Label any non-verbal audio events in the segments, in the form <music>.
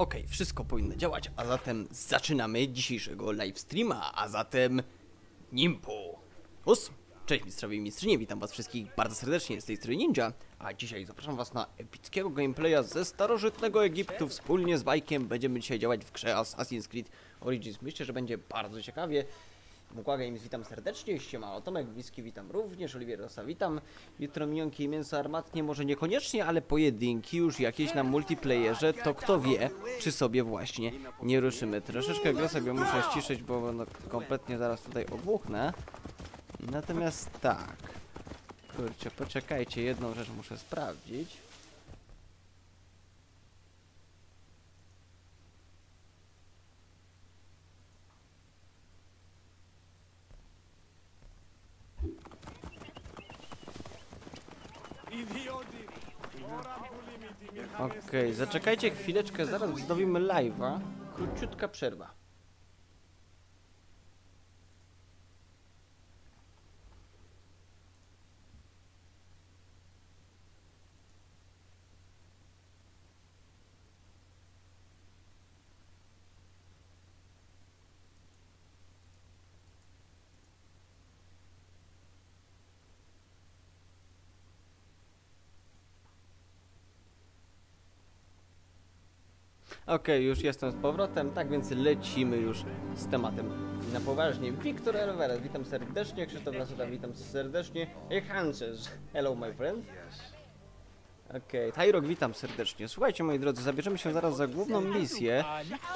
Okej, wszystko powinno działać, a zatem zaczynamy dzisiejszego livestreama, a zatem Nimpo. Us, cześć mistrzowie i mistrzynie, witam was wszystkich bardzo serdecznie z tej strony Ninja, a dzisiaj zapraszam was na epickiego gameplaya ze starożytnego Egiptu. Wspólnie z Bajkiem będziemy dzisiaj działać w grze Assassin's Creed Origins. Myślę, że będzie bardzo ciekawie. Mukła Games witam serdecznie, Siema Tomek, Wiski witam również, Oliwier Rosa witam. Jutro minionki i mięso armatnie, może niekoniecznie, ale pojedynki już jakieś na multiplayerze, to kto wie, czy sobie właśnie nie ruszymy. Troszeczkę grę sobie muszę ściszyć, bo no, kompletnie zaraz tutaj obuchnę. Natomiast tak, kurczę, poczekajcie, jedną rzecz muszę sprawdzić. Okej, zaczekajcie chwileczkę, zaraz wznowimy live'a. Króciutka przerwa. Okej, już jestem z powrotem, tak więc lecimy już z tematem na poważnie. Wiktor Elveres, witam serdecznie, Krzysztof Lasuda, witam serdecznie. Hey Hanses, hello my friend. Okej, Tajrok, witam serdecznie. Słuchajcie moi drodzy, zabierzemy się zaraz za główną misję,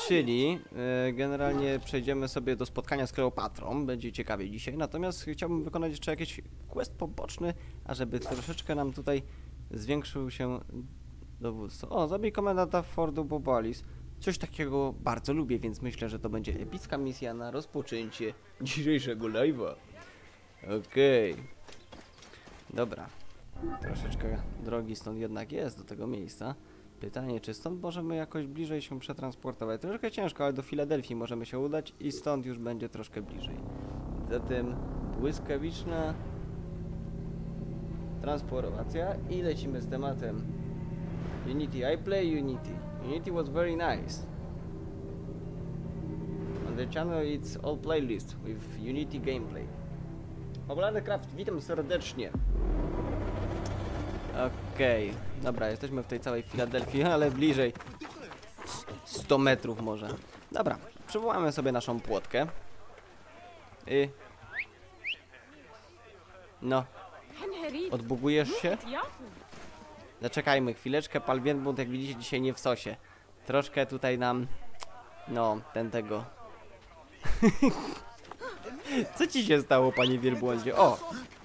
czyli e, generalnie przejdziemy sobie do spotkania z Kleopatrą, będzie ciekawie dzisiaj, natomiast chciałbym wykonać jeszcze jakiś quest poboczny, ażeby troszeczkę nam tutaj zwiększył się dowódco. O, zabij komendanta Fordu Bobalis. Coś takiego bardzo lubię, więc myślę, że to będzie epicka misja na rozpoczęcie <laughs> dzisiejszego live'a. Okej. Dobra. Troszeczkę drogi stąd jednak jest do tego miejsca. Pytanie, czy stąd możemy jakoś bliżej się przetransportować? Troszkę ciężko, ale do Filadelfii możemy się udać i stąd już będzie troszkę bliżej. Zatem błyskawiczna transportacja i lecimy z tematem. Unity, I play Unity. Unity was very nice. On the channel it's all playlist with Unity gameplay. Popularny Craft, witam serdecznie. Okej, dobra, jesteśmy w tej całej Filadelfii, <laughs> ale bliżej. 100 metrów może. Dobra, przywołamy sobie naszą płotkę. I... No, odbugujesz się? Zaczekajmy chwileczkę, pal Wielbłąd jak widzicie dzisiaj nie w sosie. Troszkę tutaj nam, no, ten tego. <laughs> Co ci się stało, panie wielbłądzie? O,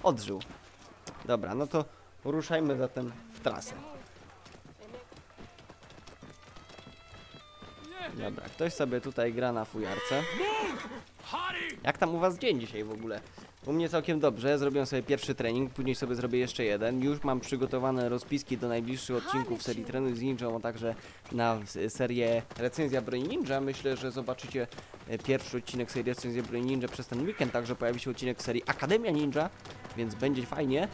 odżył. Dobra, no to ruszajmy zatem w trasę. Dobra, ktoś sobie tutaj gra na fujarce. Jak tam u was dzień dzisiaj w ogóle? U mnie całkiem dobrze, zrobiłem sobie pierwszy trening, później sobie zrobię jeszcze jeden. Już mam przygotowane rozpiski do najbliższych odcinków serii Trenuj z Ninja, a także na serię Recenzja Broni Ninja. Myślę, że zobaczycie e, pierwszy odcinek serii Recenzja Broni Ninja przez ten weekend, także pojawi się odcinek serii Akademia Ninja, więc będzie fajnie.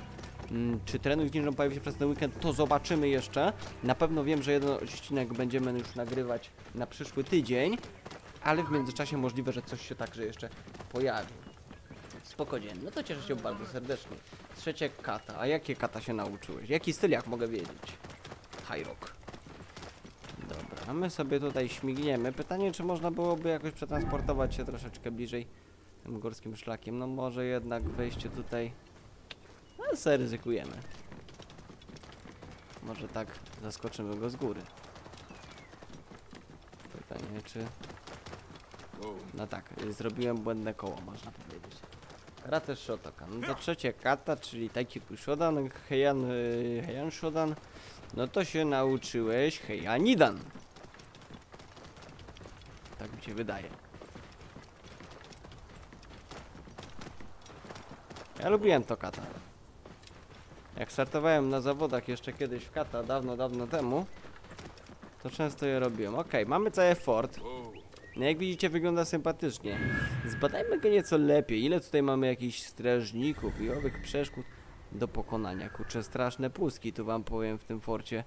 Mm, Czy Trenuj z Ninja pojawi się przez ten weekend, to zobaczymy jeszcze. Na pewno wiem, że jeden odcinek będziemy już nagrywać na przyszły tydzień, ale w międzyczasie możliwe, że coś się także jeszcze pojawi. Spokojnie, no to cieszę się bardzo serdecznie. Trzecie kata. A jakie kata się nauczyłeś? Jaki styl, jak mogę wiedzieć? High rock. Dobra, a my sobie tutaj śmigniemy. Pytanie, czy można byłoby jakoś przetransportować się troszeczkę bliżej tym górskim szlakiem. No może jednak wejście tutaj... No sobie ryzykujemy. Może tak zaskoczymy go z góry. Pytanie, czy... No tak, zrobiłem błędne koło, można powiedzieć. Karate Shotokan. No to trzecie kata, czyli Taikiku Shodan, Heian, y, Heian Shodan. No to się nauczyłeś Heianidan. Tak mi się wydaje. Ja lubiłem to kata. Jak startowałem na zawodach jeszcze kiedyś w kata, dawno, dawno temu, to często je robiłem. Okej, mamy cały fort. No jak widzicie wygląda sympatycznie. Zbadajmy go nieco lepiej. Ile tutaj mamy jakichś strażników i owych przeszkód do pokonania. Kurczę, straszne pustki tu wam powiem w tym forcie.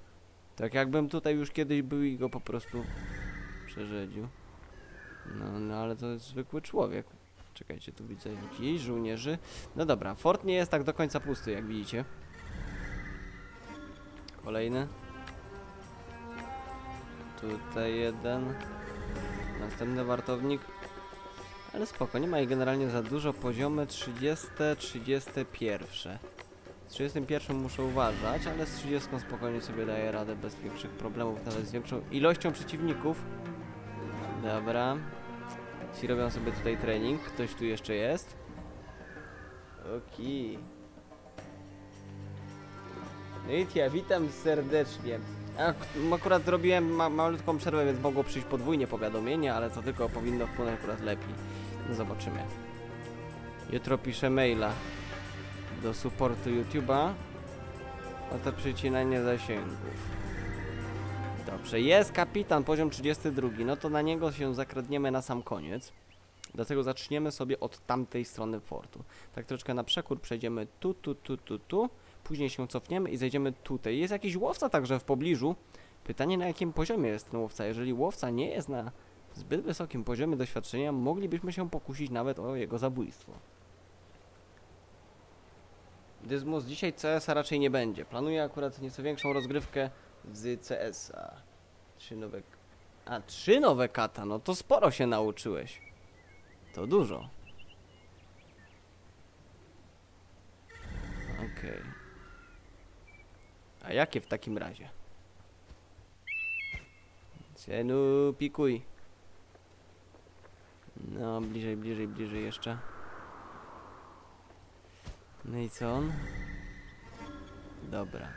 Tak jakbym tutaj już kiedyś był i go po prostu Szerzedziu. No, no ale to jest zwykły człowiek. Czekajcie, tu widzę jakiś żołnierzy. No dobra, fort nie jest tak do końca pusty, jak widzicie. Kolejny. Tutaj jeden. Następny wartownik. Ale spoko, nie ma ich generalnie za dużo. Poziomy 30, 31. Z 31 muszę uważać, ale z 30 spokojnie sobie daję radę bez większych problemów, nawet z większą ilością przeciwników. Dobra. Ci robią sobie tutaj trening. Ktoś tu jeszcze jest. Okej. No i ja witam serdecznie. Ak akurat zrobiłem ma malutką przerwę, więc mogło przyjść podwójnie powiadomienie, ale to tylko powinno wpłynąć akurat lepiej. Zobaczymy. Jutro piszę maila do supportu YouTube'a o to przycinanie zasięgów. Dobrze, jest kapitan, poziom 32. No to na niego się zakradniemy na sam koniec. Dlatego zaczniemy sobie od tamtej strony fortu. Tak troszkę na przekór przejdziemy tu, tu, tu, tu, tu. Później się cofniemy i zejdziemy tutaj. Jest jakiś łowca także w pobliżu. Pytanie na jakim poziomie jest ten łowca. Jeżeli łowca nie jest na zbyt wysokim poziomie doświadczenia, moglibyśmy się pokusić nawet o jego zabójstwo. Dysmus dzisiaj CS-a raczej nie będzie. Planuję akurat nieco większą rozgrywkę z CS-a. Trzy nowe... A, trzy nowe kata, no to sporo się nauczyłeś. To dużo. Okej. A jakie w takim razie? Cenu, pikuj. No, bliżej, bliżej, bliżej jeszcze. No i co on? Dobra.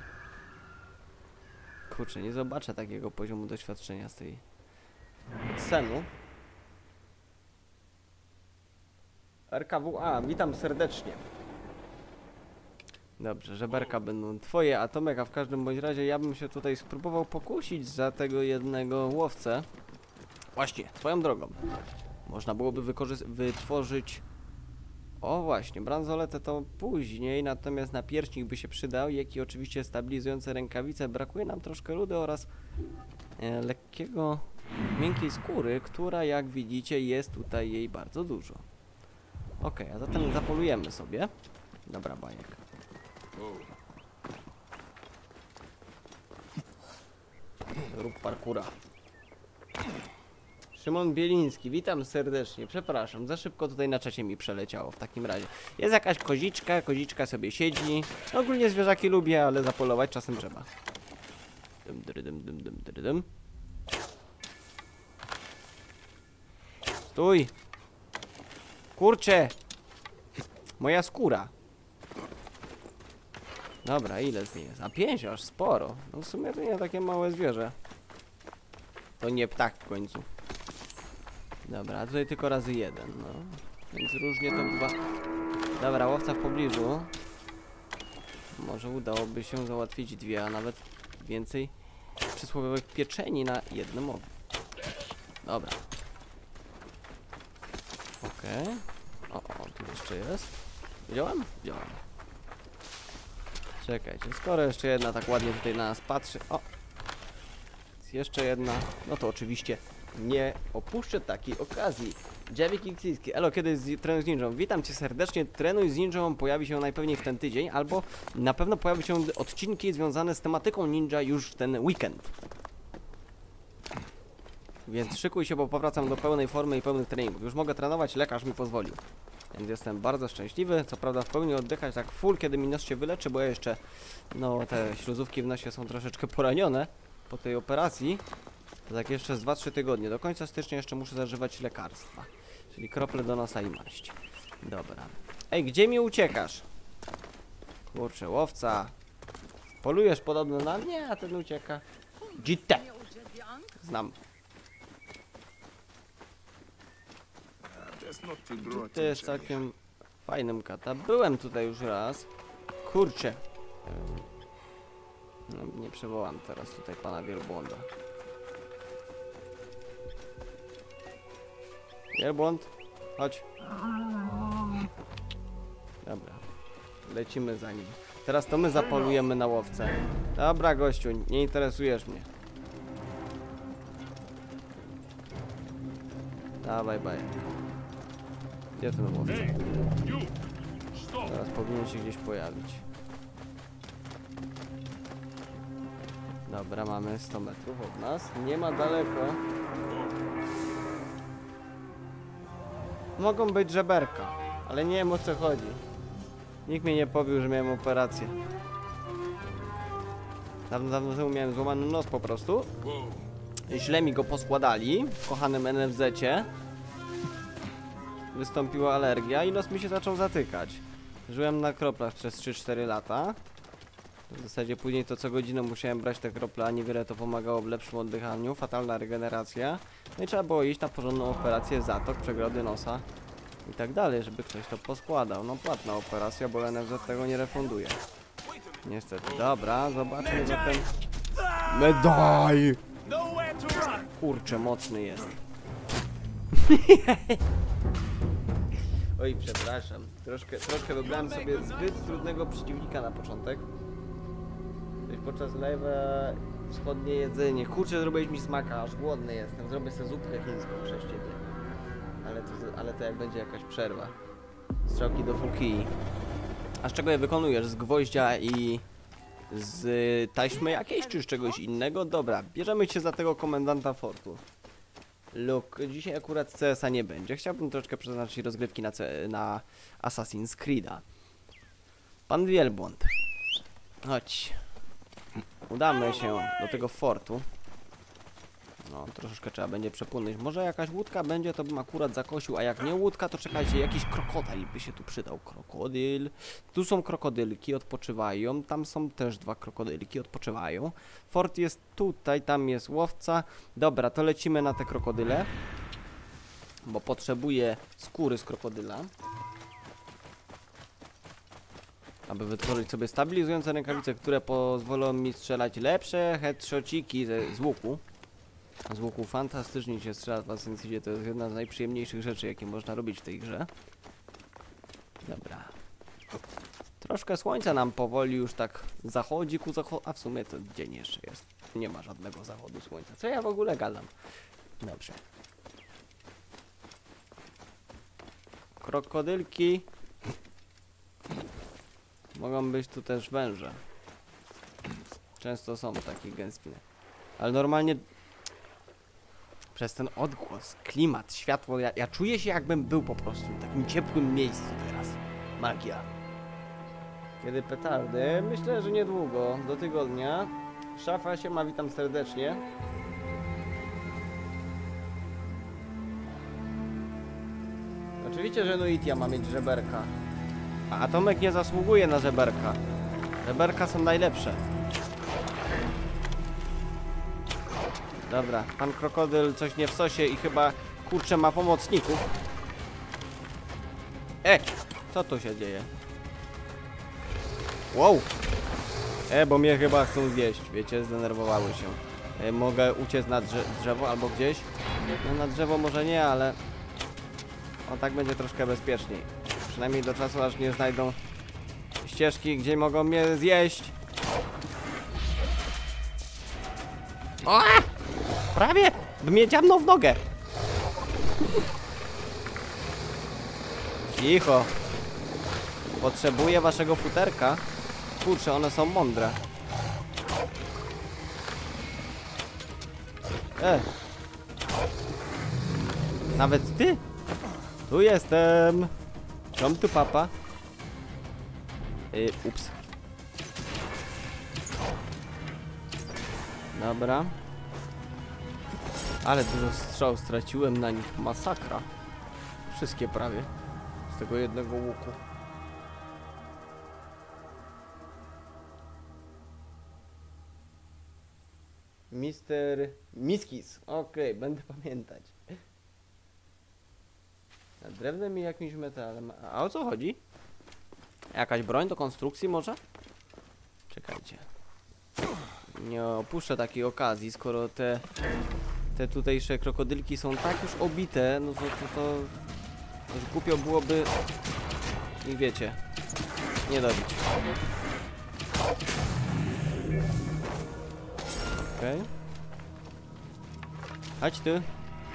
Kurczę, nie zobaczę takiego poziomu doświadczenia z tej cenu. RKWA, witam serdecznie. Dobrze, żeberka będą twoje, a Tomek, a w każdym bądź razie ja bym się tutaj spróbował pokusić za tego jednego łowcę. Właśnie, swoją drogą. Można byłoby wytworzyć... O właśnie, bransoletę to później, natomiast na pierśnik by się przydał, jak i oczywiście stabilizujące rękawice. Brakuje nam troszkę rudy oraz e, lekkiego, miękkiej skóry, która jak widzicie jest tutaj jej bardzo dużo. Okej, a zatem zapolujemy sobie. Dobra, bajek. Rób parkura. Szymon Bieliński, witam serdecznie. Przepraszam, za szybko tutaj na czacie mi przeleciało w takim razie. Jest jakaś koziczka, koziczka sobie siedzi. Ogólnie zwierzaki lubię, ale zapolować czasem trzeba. Dym, dry, dym, dym, dym, dry, dym. Stój! Kurczę! Moja skóra. Dobra, ile z niej jest? A pięć aż sporo. No w sumie to nie takie małe zwierzę. To nie ptak w końcu. Dobra, a tutaj tylko razy jeden, no. Więc różnie to bywa. Dobra, łowca w pobliżu. Może udałoby się załatwić dwie, a nawet więcej przysłowiowych pieczeni na jednym ogniu. Dobra. Okej. O, o, tu jeszcze jest. Widziałem? Widziałem. Czekajcie, skoro jeszcze jedna tak ładnie tutaj na nas patrzy. O! Jest jeszcze jedna. No to oczywiście nie opuszczę takiej okazji. Dziawik Iksiński. Elo, kiedy z trenuj z ninją? Witam cię serdecznie. Trenuj z ninją pojawi się najpewniej w ten tydzień, albo na pewno pojawi się odcinki związane z tematyką ninja już w ten weekend. Więc szykuj się, bo powracam do pełnej formy i pełnych treningów. Już mogę trenować, lekarz mi pozwolił. Więc jestem bardzo szczęśliwy. Co prawda w pełni oddychać tak full, kiedy mi nos się wyleczy, bo ja jeszcze, no te śluzówki w nosie są troszeczkę poranione po tej operacji. To tak jeszcze z 2-3 tygodnie. Do końca stycznia jeszcze muszę zażywać lekarstwa. Czyli krople do nosa i maść. Dobra. Ej, gdzie mi uciekasz? Kurczę, łowca. Polujesz podobno na mnie, a ten ucieka. Gitte. Znam. To jest całkiem fajnym kata. Byłem tutaj już raz. Kurczę. No, nie przywołam teraz tutaj pana wielbłąda. Wielbłąd, chodź. Dobra. Lecimy za nim. Teraz to my zapolujemy na łowcę. Dobra, gościu, nie interesujesz mnie. Dawaj, bajek. Teraz powinien się gdzieś pojawić. Dobra, mamy 100 metrów od nas. Nie ma daleko. Mogą być żeberka, ale nie wiem o co chodzi. Nikt mnie nie powił, że miałem operację. Dawno, dawno temu miałem złamany nos po prostu. Źle mi go poskładali w kochanym NFZ-cie. Wystąpiła alergia i nos mi się zaczął zatykać. Żyłem na kroplach przez 3-4 lata. W zasadzie później to co godzinę musiałem brać te krople, a niewiele to pomagało w lepszym oddychaniu, fatalna regeneracja. No i trzeba było iść na porządną operację zatok, przegrody nosa i tak dalej, żeby ktoś to poskładał. No płatna operacja, bo NFZ tego nie refunduje. Niestety. Dobra, zobaczmy zatem. Medaj! Kurczę, mocny jest. <laughs> Oj, przepraszam. Troszkę, troszkę wybrałem sobie zbyt trudnego przeciwnika na początek. Coś podczas live'a wschodnie jedzenie. Kurczę, zrobiłeś mi smaka, aż głodny jestem. Zrobię sobie zupkę chińską przez ciebie. Ale to, ale to jak będzie jakaś przerwa. Strzałki do fuki. A z czego je wykonujesz? Z gwoździa i z taśmy jakiejś, czy z czegoś innego? Dobra, bierzemy się za tego komendanta fortu. Luk, dzisiaj akurat CS-a nie będzie. Chciałbym troszkę przeznaczyć rozgrywki na, C- na Assassin's Creed'a. Pan Wielbłąd. Chodź. Udamy się do tego fortu. No, troszeczkę trzeba będzie przepłynąć. Może jakaś łódka będzie, to bym akurat zakosił, a jak nie łódka, to czekajcie, jakiś krokodyl by się tu przydał. Krokodyl. Tu są krokodylki, odpoczywają. Tam są też dwa krokodylki, odpoczywają. Fort jest tutaj, tam jest łowca. Dobra, to lecimy na te krokodyle. Bo potrzebuję skóry z krokodyla. Aby wytworzyć sobie stabilizujące rękawice, które pozwolą mi strzelać lepsze headshotiki ze, z łuku. Z łuku fantastycznie się strzela w Assassin's to jest jedna z najprzyjemniejszych rzeczy, jakie można robić w tej grze. Dobra. Troszkę słońca nam powoli już tak zachodzi ku a w sumie to dzień jeszcze jest. Nie ma żadnego zachodu słońca. Co ja w ogóle gadam? Dobrze. Krokodylki. Mogą być tu też węże. Często są takie gęstwine. Ale normalnie przez ten odgłos, klimat, światło, ja, ja czuję się jakbym był po prostu w takim ciepłym miejscu teraz. Magia. Kiedy petardy? Myślę, że niedługo, do tygodnia. Szafa się ma, witam serdecznie. Oczywiście, że Nuitia ma mieć żeberka. A Atomek nie zasługuje na żeberka. Żeberka są najlepsze. Dobra, pan krokodyl coś nie w sosie i chyba kurczę ma pomocników. E! Co tu się dzieje? Wow! E, bo mnie chyba chcą zjeść, wiecie, zdenerwowały się. E, mogę uciec na drze drzewo albo gdzieś? No na drzewo może nie, ale... O, tak będzie troszkę bezpieczniej. Przynajmniej do czasu, aż nie znajdą ścieżki, gdzie mogą mnie zjeść. O! Prawie! Mnie dziabnął w nogę! Cicho. Potrzebuję waszego futerka. Kurczę, one są mądre. E. Nawet ty? Tu jestem. Come tu papa. Y, ups. Dobra. Ale dużo strzał straciłem na nich. Masakra. Wszystkie prawie. Z tego jednego łuku. Mister Miskis. Okej, będę pamiętać. Drewnem i jakimś metalem. A o co chodzi? Jakaś broń do konstrukcji może? Czekajcie. Nie opuszczę takiej okazji, skoro te te tutejsze krokodylki są tak już obite, no to, to, to, to głupio byłoby i wiecie, nie dobić. Okej. Okay. Chodź tu.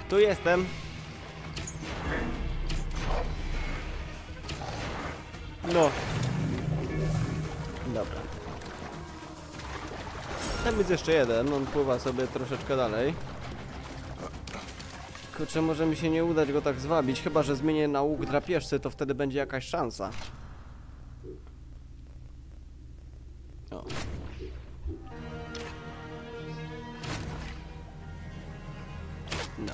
Tu jestem. No. Dobra. Tam jest jeszcze jeden, on pływa sobie troszeczkę dalej. Kurczę, może mi się nie udać go tak zwabić, chyba że zmienię na łuk drapieżcy, to wtedy będzie jakaś szansa. O. No.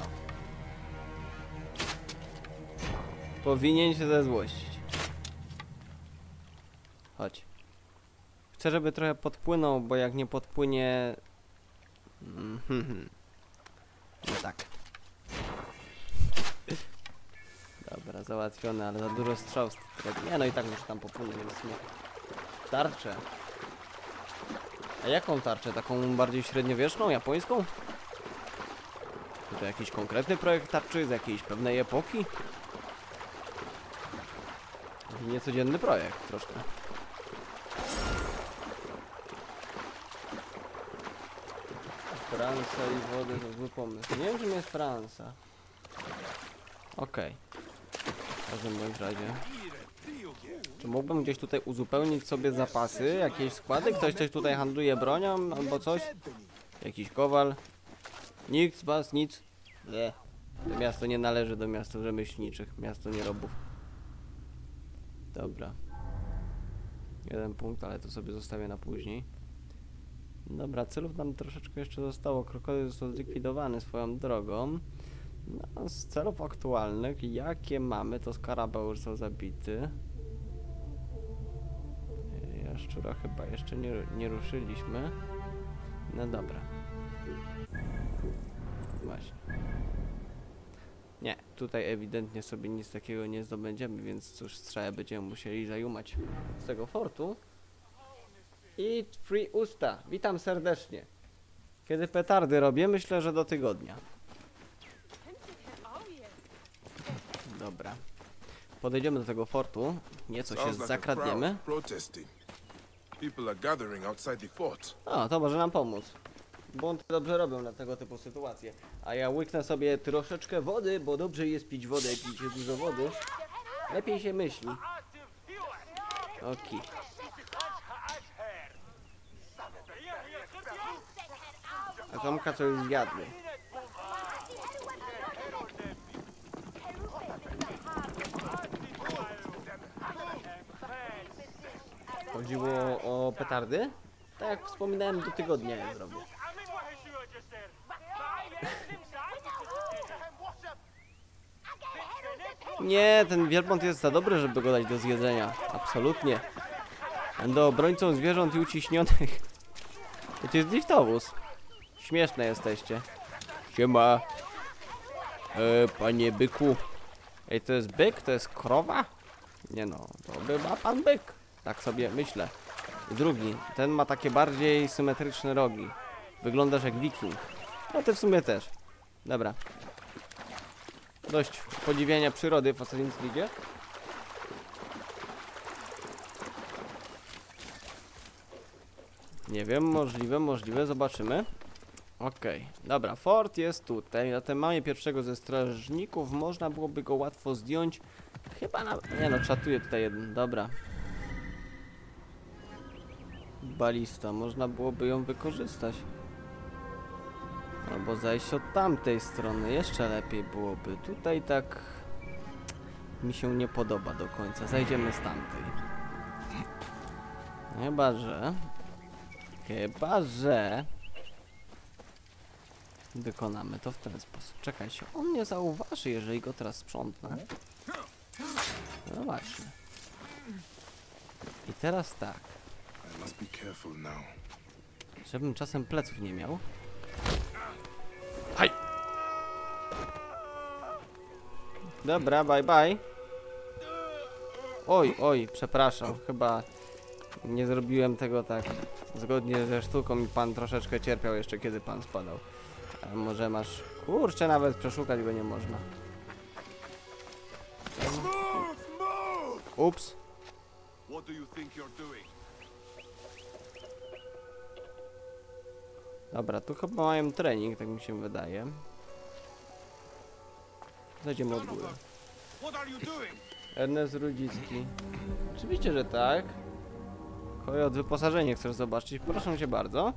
Powinien się zezłościć. Chodź. Chcę, żeby trochę podpłynął, bo jak nie podpłynie... <laughs> No tak. Dobra, załatwione, ale za dużo strzał. Nie, no i tak muszę tam popłynąć, więc nie. Tarczę. A jaką tarczę? Taką bardziej średniowieczną, japońską? Czy to jakiś konkretny projekt tarczy z jakiejś pewnej epoki? Niecodzienny projekt troszkę. Francja i wody to zły pomysł. Nie wiem, czym jest Francja. Okej. W każdym bądź razie. Czy mógłbym gdzieś tutaj uzupełnić sobie zapasy? Jakieś składy? Ktoś coś tutaj handluje bronią albo coś? Jakiś kowal? Nikt z was, nic? Nie. To miasto nie należy do miast rzemieślniczych. Miasto nierobów. Dobra. Jeden punkt, ale to sobie zostawię na później. Dobra, celów nam troszeczkę jeszcze zostało. Krokodyl został zlikwidowany swoją drogą. No, z celów aktualnych, jakie mamy, to Skarabeusz został zabity. Jaszczura chyba jeszcze nie, nie ruszyliśmy. No dobra. Właśnie. Nie, tutaj ewidentnie sobie nic takiego nie zdobędziemy, więc cóż, strzałę będziemy musieli zajumać z tego fortu. I Free Usta, witam serdecznie. Kiedy petardy robię? Myślę, że do tygodnia. Dobra. Podejdziemy do tego fortu, nieco się zakradniemy. O, to może nam pomóc. Błąd dobrze robią na tego typu sytuacje. A ja łyknę sobie troszeczkę wody, bo dobrze jest pić wodę, jak picie dużo wody. Lepiej się myśli. Oki. A Tomka co już zjadły. Chodziło o petardy? Tak jak wspominałem, do tygodnia je zrobię. Nie, ten wielbłąd jest za dobry, żeby go dać do zjedzenia. Absolutnie. Będę obrońcą zwierząt i uciśnionych. To jest driftowóz. Śmieszne jesteście. Siema. E, panie byku. Ej, to jest byk? To jest krowa? Nie no, to bywa pan byk. Tak sobie myślę. Drugi, ten ma takie bardziej symetryczne rogi. Wyglądasz jak wiking. No ty w sumie też. Dobra. Dość podziwiania przyrody w Assassin's Creed. Nie wiem, możliwe, możliwe, zobaczymy. Okej, dobra, fort jest tutaj, zatem mamy pierwszego ze strażników, można byłoby go łatwo zdjąć. Chyba na... nie no, czatuje tutaj jeden, dobra. Balista, można byłoby ją wykorzystać. Albo zajść od tamtej strony, jeszcze lepiej byłoby. Tutaj tak mi się nie podoba do końca. Zajdziemy z tamtej. Chyba, że... Chyba, że... Wykonamy to w ten sposób. Czekajcie, on nie zauważy, jeżeli go teraz sprzątnę. No właśnie. I teraz tak. Żebym czasem pleców nie miał. Haj! Dobra, bye bye. Oj, oj, przepraszam, chyba nie zrobiłem tego tak zgodnie ze sztuką i pan troszeczkę cierpiał jeszcze kiedy pan spadał. A może masz... Kurczę, nawet przeszukać go nie można. Ups. What do you think you're doing? Dobra, tu chyba mają trening, tak mi się wydaje. Zajdziemy od góry. Ernest Rudzicki. Oczywiście, że tak. Kojot, wyposażenie chcesz zobaczyć? Proszę cię bardzo.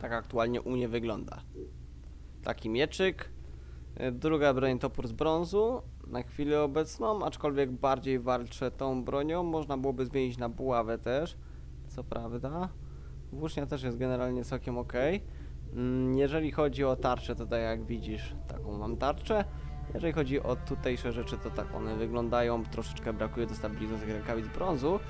Tak aktualnie u mnie wygląda. Taki mieczyk. Druga broń topór z brązu. Na chwilę obecną, aczkolwiek bardziej walczę tą bronią. Można byłoby zmienić na buławę też. Co prawda. Włócznia też jest generalnie całkiem ok. Jeżeli chodzi o tarczę, to tak jak widzisz, taką mam tarczę. Jeżeli chodzi o tutejsze rzeczy, to tak one wyglądają. Troszeczkę brakuje do stabilizujących rękawic brązu.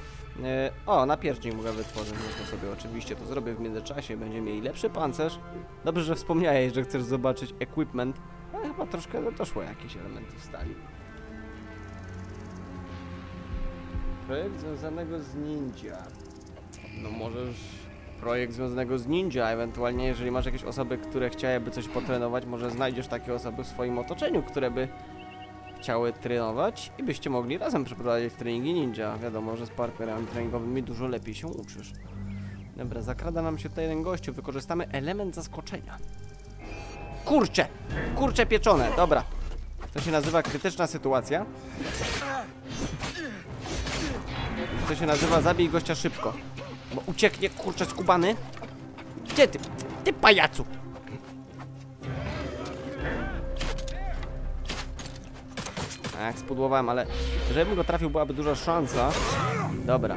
E, o, napiercznik mogę wytworzyć, to sobie oczywiście to zrobię w międzyczasie. Będziemy mieli lepszy pancerz. Dobrze, że wspomniałeś, że chcesz zobaczyć equipment. Ale chyba troszkę doszło jakieś elementy w stali. Projekt związanego z ninja. No możesz projekt związanego z ninja, ewentualnie jeżeli masz jakieś osoby, które chciałyby coś potrenować, może znajdziesz takie osoby w swoim otoczeniu, które by chciały trenować i byście mogli razem przeprowadzić treningi ninja. Wiadomo, że z partnerami treningowymi dużo lepiej się uczysz. Dobra, zakrada nam się tutaj jeden gościu, wykorzystamy element zaskoczenia. Kurcze! Kurcze pieczone, dobra. To się nazywa krytyczna sytuacja. To się nazywa zabij gościa szybko. Bo ucieknie kurczę skubany. Gdzie ty? Ty pajacu! Tak, spudłowałem, ale żebym go trafił byłaby duża szansa. Dobra.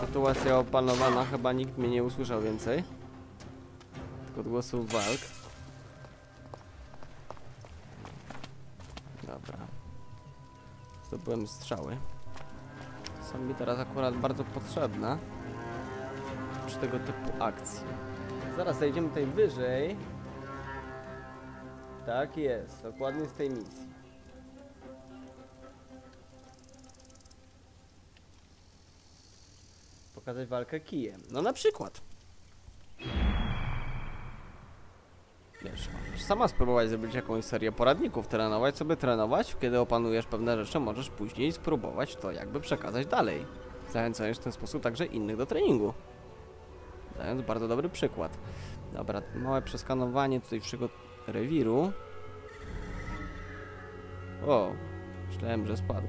Sytuacja opanowana, chyba nikt mnie nie usłyszał więcej. Tylko odgłosów walk. Dobra. Zdobyłem strzały. Są mi teraz akurat bardzo potrzebne przy tego typu akcji. Zaraz zejdziemy tutaj wyżej. Tak jest, dokładnie z tej misji. Pokazać walkę kijem. No na przykład. Wiesz, możesz sama spróbować zrobić jakąś serię poradników, trenować sobie trenować. Kiedy opanujesz pewne rzeczy, możesz później spróbować to jakby przekazać dalej. Zachęcając w ten sposób także innych do treningu. Dając bardzo dobry przykład. Dobra, małe przeskanowanie tutaj wszego rewiru. O, myślałem, że spadł.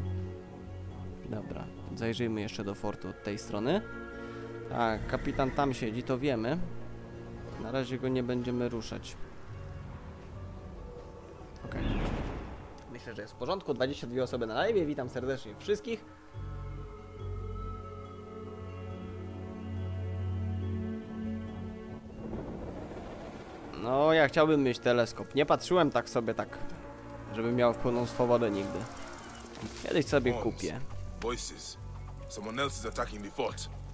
Dobra, zajrzyjmy jeszcze do fortu od tej strony. Tak, kapitan tam siedzi, to wiemy. Na razie go nie będziemy ruszać. Okej. Myślę, że jest w porządku. 22 osoby na live. Witam serdecznie wszystkich. No, ja chciałbym mieć teleskop. Nie patrzyłem tak sobie tak, żebym miał w pełną swobodę nigdy. Kiedyś sobie kupię.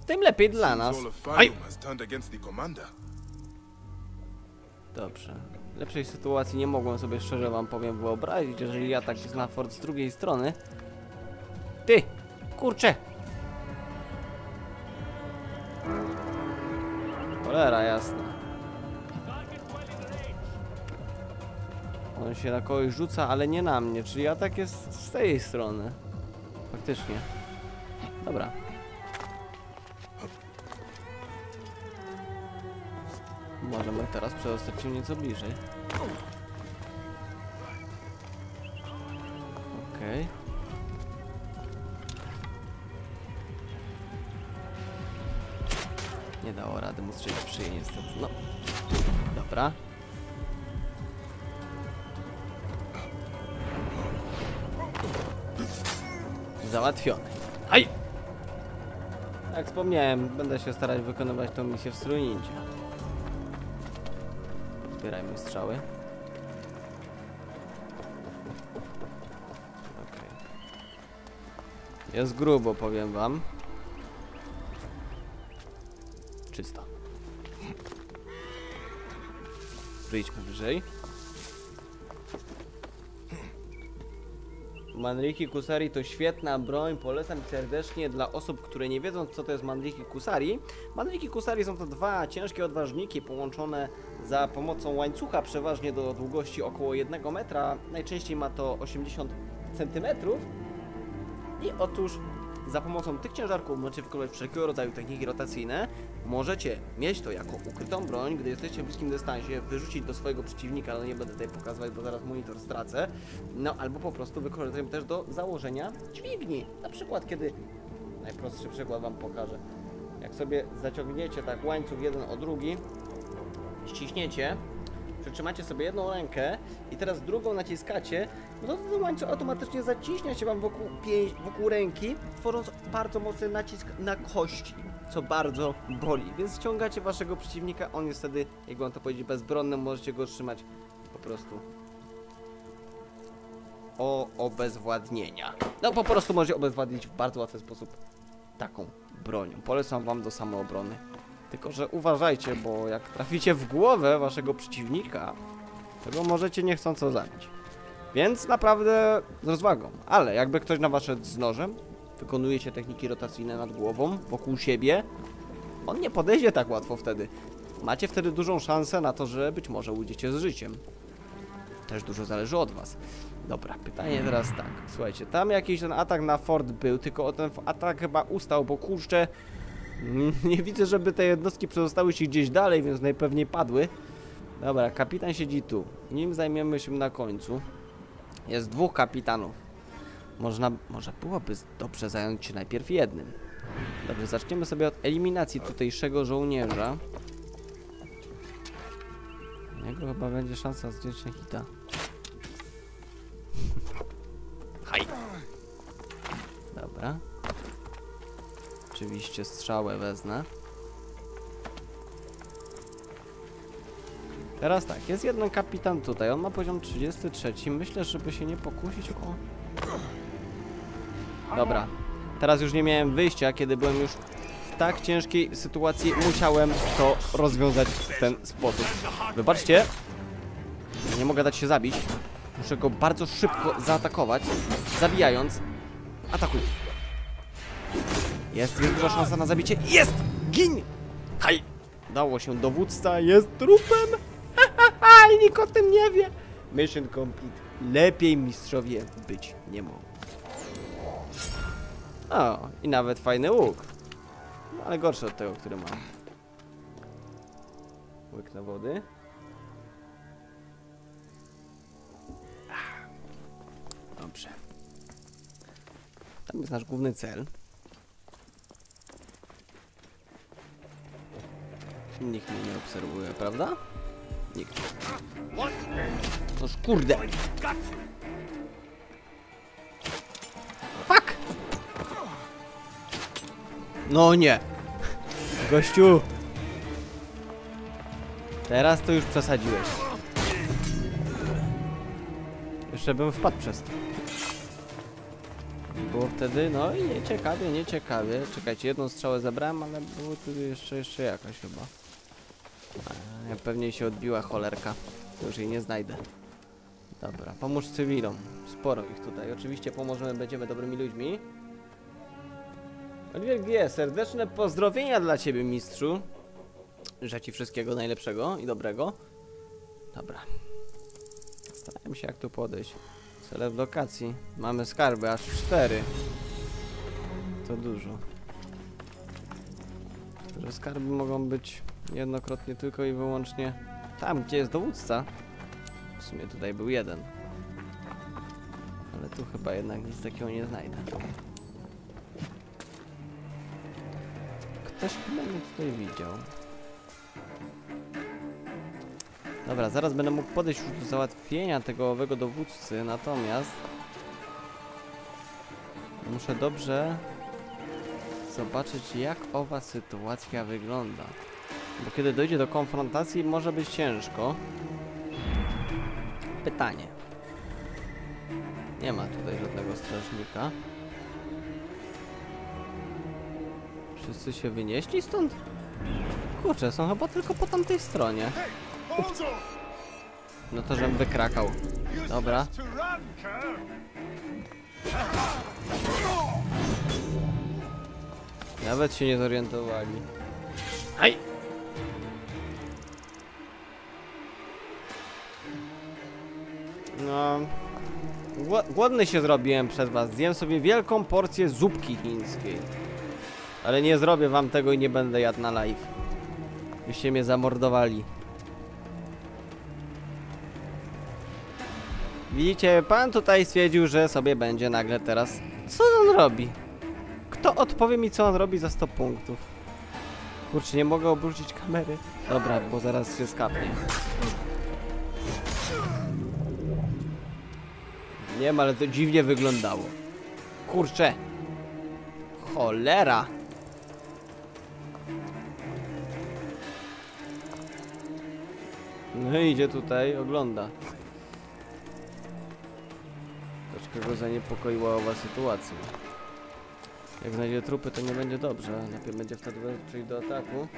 Tym lepiej dla nas. Aj! Dobrze. Lepszej sytuacji nie mogłem sobie szczerze wam powiem wyobrazić, jeżeli ja tak na fort z drugiej strony. Ty! Kurczę! Cholera jasna. On się na kogoś rzuca, ale nie na mnie, czyli atak jest z tej strony. Faktycznie. Dobra. Możemy teraz przedostać się nieco bliżej. Okej. Nie dało rady mu strzelić w niestety. No. Dobra. Załatwiony. Aj! Jak wspomniałem, będę się starać wykonywać tą misję w strójnięcie. Zbierajmy strzały. Okej. Jest grubo, powiem wam. Czysto. Wyjdźmy wyżej. Manriki Kusari to świetna broń, polecam serdecznie dla osób, które nie wiedzą co to jest Manriki Kusari. Manriki Kusari są to dwa ciężkie odważniki połączone za pomocą łańcucha, przeważnie do długości około 1 metra, najczęściej ma to 80 cm. I otóż za pomocą tych ciężarków możecie wykonywać wszelkiego rodzaju techniki rotacyjne. Możecie mieć to jako ukrytą broń, gdy jesteście w bliskim dystansie, wyrzucić do swojego przeciwnika, ale nie będę tutaj pokazywać, bo zaraz monitor stracę. No albo po prostu wykorzystujemy też do założenia dźwigni. Na przykład kiedy, najprostszy przykład wam pokażę. Jak sobie zaciągniecie tak łańcuch jeden o drugi, ściśniecie, przytrzymacie sobie jedną rękę i teraz drugą naciskacie, no to ten łańcuch automatycznie zaciśnie się wam wokół, wokół ręki, tworząc bardzo mocny nacisk na kości, co bardzo boli. Więc ściągacie waszego przeciwnika, on jest wtedy, jak mam to powiedzieć, bezbronny, możecie go trzymać po prostu o obezwładnienia. No po prostu możecie obezwładnić w bardzo łatwy sposób taką bronią. Polecam wam do samoobrony. Tylko, że uważajcie, bo jak traficie w głowę waszego przeciwnika, to możecie niechcąco zabić. Więc naprawdę z rozwagą. Ale jakby ktoś na was szedł z nożem, wykonujecie techniki rotacyjne nad głową, wokół siebie, on nie podejdzie tak łatwo wtedy. Macie wtedy dużą szansę na to, że być może ujdziecie z życiem. Też dużo zależy od was. Dobra, pytanie teraz tak. Słuchajcie, tam jakiś ten atak na fort był, tylko ten atak chyba ustał, bo kurczę, <laughs> nie widzę, żeby te jednostki przezostały się gdzieś dalej, więc najpewniej padły. Dobra, kapitan siedzi tu. Nim zajmiemy się na końcu. Jest dwóch kapitanów. Można, może byłoby dobrze zająć się najpierw jednym. Dobrze, zaczniemy sobie od eliminacji tutejszego żołnierza. Jego chyba będzie szansa zdjąć na hita. Haj! Dobra. Oczywiście strzałę wezmę. Teraz tak, jest jeden kapitan tutaj, on ma poziom 33. Myślę, żeby się nie pokusić o... Dobra, teraz już nie miałem wyjścia, kiedy byłem już w tak ciężkiej sytuacji, musiałem to rozwiązać w ten sposób. Wybaczcie, nie mogę dać się zabić. Muszę go bardzo szybko zaatakować, zabijając. Atakuj. Jest, jest duża szansa na zabicie. Jest! Gin! Haj! Dało się, dowódca jest trupem! <laughs> Haha, i nikt o tym nie wie! Mission complete. Lepiej mistrzowie być nie mogą. O, i nawet fajny łuk. No, ale gorszy od tego, który mam. Łyk na wody. Dobrze. Tam jest nasz główny cel. Nikt mnie nie obserwuje, prawda? Nikt. No kurde. Fuck! No nie. Gościu. Teraz to już przesadziłeś. Jeszcze bym wpadł przez to. Było wtedy, no i nieciekawie, nieciekawie. Czekajcie, jedną strzałę zabrałem, ale było tu jeszcze, jeszcze jakaś chyba. A, pewnie się odbiła cholerka. Już jej nie znajdę. Dobra, pomóż cywilom. Sporo ich tutaj. Oczywiście pomożemy, będziemy dobrymi ludźmi. Oliwier G, serdeczne pozdrowienia dla ciebie, mistrzu. Życzę ci wszystkiego najlepszego i dobrego. Dobra. Zastanawiam się, jak tu podejść. Cele w lokacji. Mamy skarby, aż cztery. To dużo. Że skarby mogą być jednokrotnie tylko i wyłącznie tam, gdzie jest dowódca. W sumie tutaj był jeden. Ale tu chyba jednak nic takiego nie znajdę. Ktoś chyba mnie tutaj widział. Dobra, zaraz będę mógł podejść już do załatwienia tego owego dowódcy, natomiast muszę dobrze zobaczyć jak owa sytuacja wygląda. Bo kiedy dojdzie do konfrontacji może być ciężko. Pytanie. Nie ma tutaj żadnego strażnika. Wszyscy się wynieśli stąd? Kurczę, są chyba tylko po tamtej stronie. No to żem wykrakał. Dobra. Nawet się nie zorientowali. Aj! No... gło- Głodny się zrobiłem przez was. Zjem sobie wielką porcję zupki chińskiej. Ale nie zrobię wam tego i nie będę jadł na live. Byście mnie zamordowali. Widzicie, pan tutaj stwierdził, że sobie będzie nagle teraz... Co on robi? Kto odpowie mi, co on robi za 100 punktów? Kurczę, nie mogę obrócić kamery. Dobra, bo zaraz się skapnie. Nie wiem, ale to dziwnie wyglądało. Kurczę. Cholera. No idzie tutaj, ogląda. Troszkę go zaniepokoiła owa sytuacja. Jak znajdzie trupy, to nie będzie dobrze. Najpierw będzie wtedy przejść do ataku.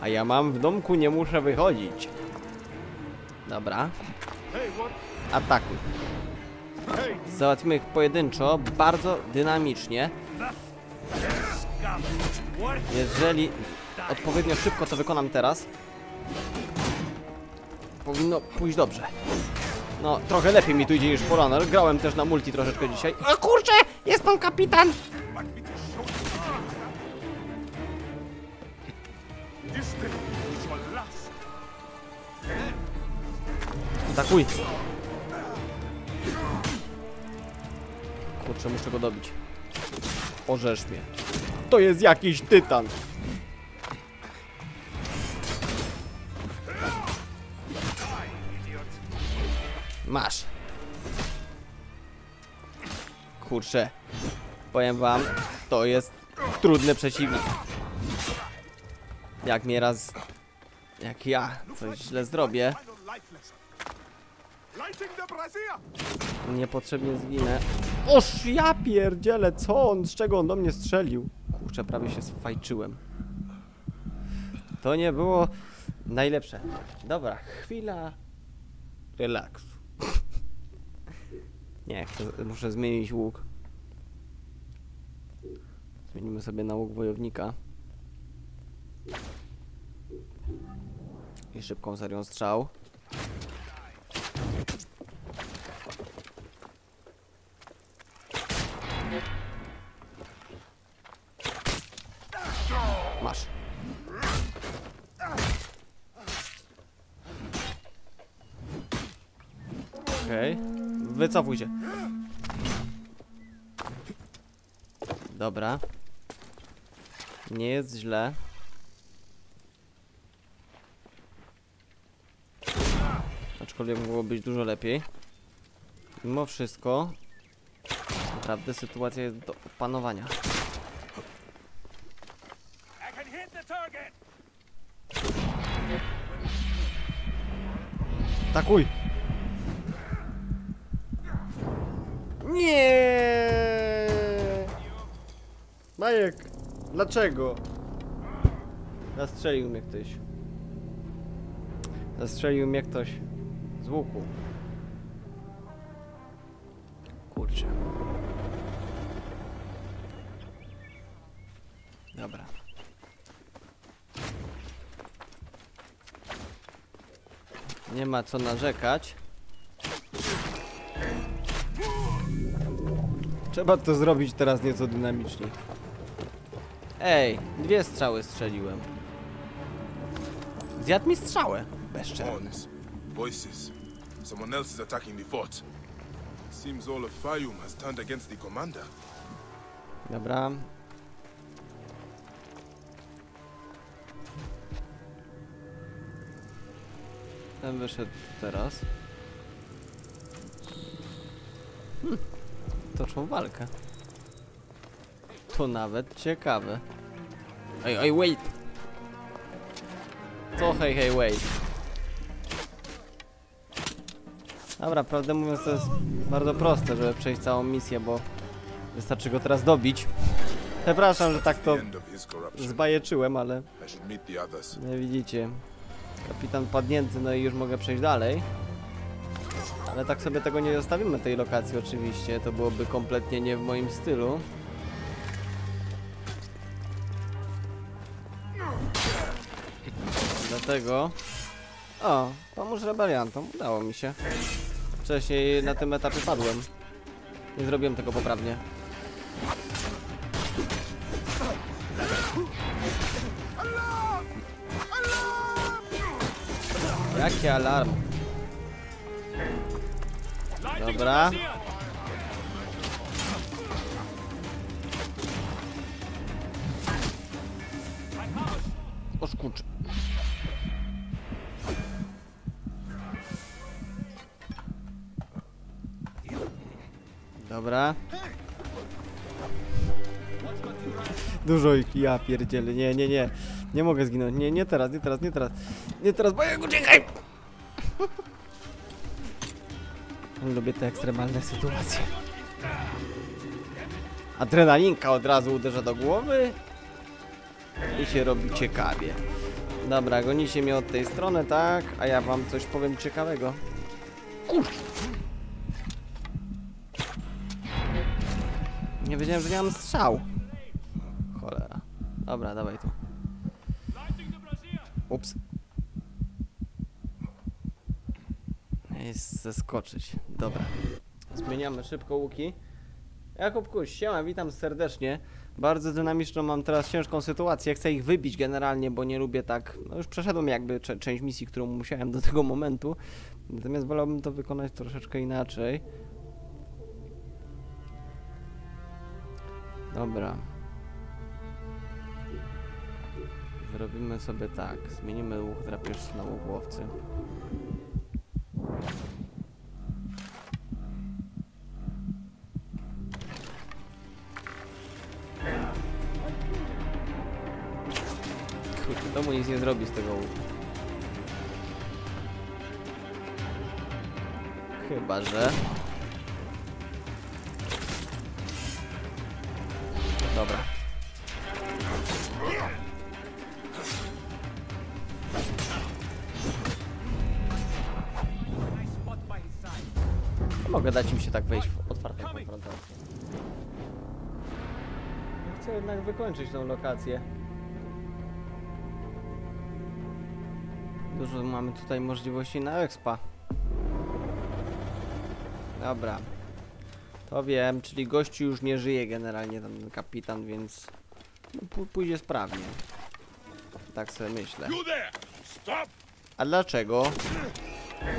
A ja mam w domku, nie muszę wychodzić. Dobra, atakuj. Załatwimy ich pojedynczo, bardzo dynamicznie. Jeżeli odpowiednio szybko to wykonam teraz, powinno pójść dobrze. No, trochę lepiej mi tu idzie niż Forerunner. Grałem też na multi troszeczkę dzisiaj. O kurczę! Jest pan kapitan! Atakuj! Kurczę, muszę go dobić. Orzesz mnie. To jest jakiś tytan! Masz. Kurczę. Powiem wam, to jest trudny przeciwnik. Jak mnie raz... Jak ja coś źle zrobię. Niepotrzebnie zginę. Oż ja co on, z czego on do mnie strzelił? Kurczę, prawie się sfajczyłem. To nie było najlepsze. Dobra, chwila relaksu. <laughs> Nie, muszę zmienić łuk. Zmienimy sobie na łuk wojownika. I szybką serią strzał. Masz. Okej. Wycofuj się. Dobra. Nie jest źle. Aczkolwiek mogło być dużo lepiej. Mimo wszystko, naprawdę sytuacja jest do opanowania. Atakuj! Nie! Majek, dlaczego? Zastrzelił mnie ktoś. Zastrzelił mnie ktoś z łuku. Kurczę. Dobra. Nie ma co narzekać. Trzeba to zrobić teraz nieco dynamicznie. Ej, dwie strzały strzeliłem. Zjadł mi strzałę. Bezczelny. Voices. Someone else is attacking the fort. It seems all of Fayum has turned against the commander. Dobra. Ten wyszedł teraz. Hm. Toczą walkę. To nawet ciekawe. Ej, ej, wait! Co hej, hej, wait? Dobra, prawdę mówiąc to jest bardzo proste, żeby przejść całą misję, bo wystarczy go teraz dobić. Przepraszam, że tak to zbajeczyłem, ale no widzicie. Kapitan padnięty, no i już mogę przejść dalej. Ale tak sobie tego nie zostawimy, tej lokacji oczywiście. To byłoby kompletnie nie w moim stylu. Dlatego... O, pomóż rebeliantom. Udało mi się. Wcześniej na tym etapie padłem. Nie zrobiłem tego poprawnie. Jaki alarm? Dobra. Dużo ich, ja pierdzielę, nie, nie, nie. Nie mogę zginąć, nie, nie teraz, nie teraz, nie teraz. Nie teraz, bo jak uciekaj! <laughs> Lubię te ekstremalne sytuacje. Adrenalinka od razu uderza do głowy i się robi ciekawie. Dobra, gonicie mnie od tej strony, tak? A ja wam coś powiem ciekawego. Kurczę. Nie wiedziałem, że nie mam strzał. Dobra, dawaj tu. Ups. Jest zeskoczyć. Dobra. Zmieniamy szybko łuki. Jakub Kuś, siema, witam serdecznie. Bardzo dynamiczną mam teraz ciężką sytuację. Chcę ich wybić generalnie, bo nie lubię tak. No już przeszedłem jakby część misji, którą musiałem do tego momentu. Natomiast wolałbym to wykonać troszeczkę inaczej. Dobra. Zrobimy sobie tak. Zmienimy łuk drapieżcy na łuk łowcy. Kurczę, to mu nic nie zrobi z tego łuku. Chyba, że... Dobra. Mogę dać im się tak wejść w otwartą konfrontację. Chcę jednak wykończyć tą lokację. Dużo mamy tutaj możliwości na expa. Dobra. To wiem, czyli gościu już nie żyje generalnie ten kapitan, więc no, pó- pójdzie sprawnie. Tak sobie myślę. A dlaczego?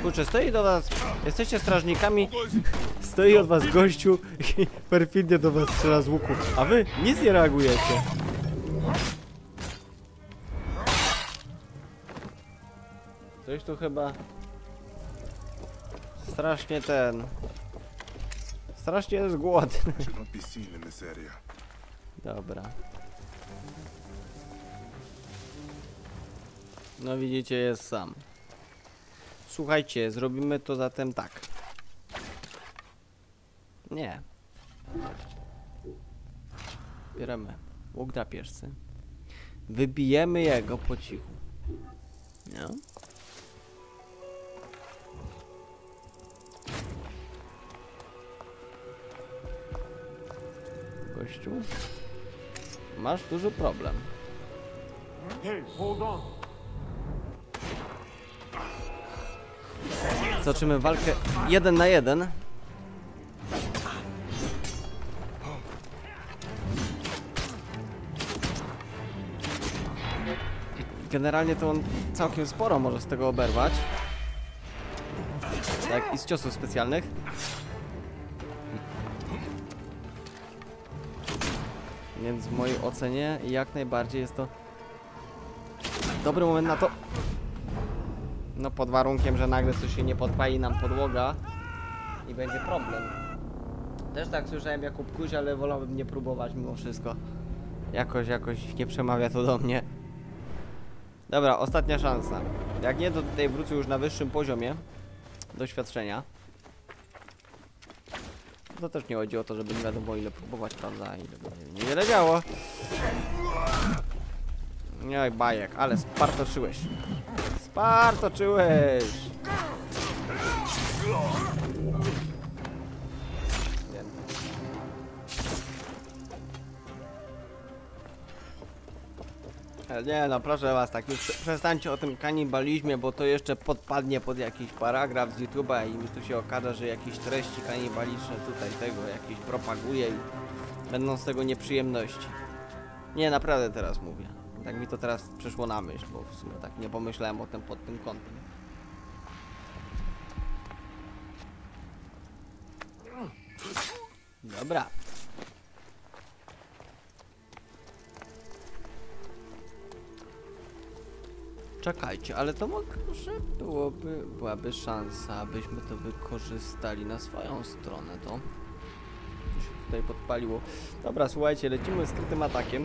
Kurczę, stoi do was. Jesteście strażnikami. Stoi od was gościu i perfidnie do was strzela z łuku. A wy nic nie reagujecie. Coś tu chyba. Strasznie ten. Strasznie jest głodny. Dobra. No widzicie, jest sam. Słuchajcie, zrobimy to zatem tak. Nie. Bieremy łuk drapieżcy. Wybijemy jego po cichu. No. Gościu. Masz duży problem. Hey, hold on. Zobaczymy walkę jeden na jeden. Generalnie to on całkiem sporo może z tego oberwać. Tak, i z ciosów specjalnych. Więc w mojej ocenie jak najbardziej jest to dobry moment na to, no pod warunkiem, że nagle coś się nie podpali nam podłoga i będzie problem. Też tak słyszałem Jakub Kuś, ale wolałbym nie próbować mimo wszystko. Jakoś, jakoś nie przemawia to do mnie. Dobra, ostatnia szansa. Jak nie, to tutaj wrócę już na wyższym poziomie doświadczenia. To też nie chodzi o to, żeby nie wiadomo ile próbować, prawda? I żeby niewiele działo. Oj, bajek, ale spartoczyłeś. E, Nie no, proszę was, tak już przestańcie o tym kanibalizmie, bo to jeszcze podpadnie pod jakiś paragraf z YouTube'a i mi tu się okaże, że jakieś treści kanibaliczne tutaj tego jakieś propaguje i będą z tego nieprzyjemności. Nie, naprawdę teraz mówię. Tak mi to teraz przyszło na myśl, bo w sumie tak nie pomyślałem o tym pod tym kątem. Dobra. Czekajcie, ale to może byłoby, byłaby szansa, abyśmy to wykorzystali na swoją stronę, to. Się tutaj podpaliło. Dobra, słuchajcie, lecimy skrytym atakiem.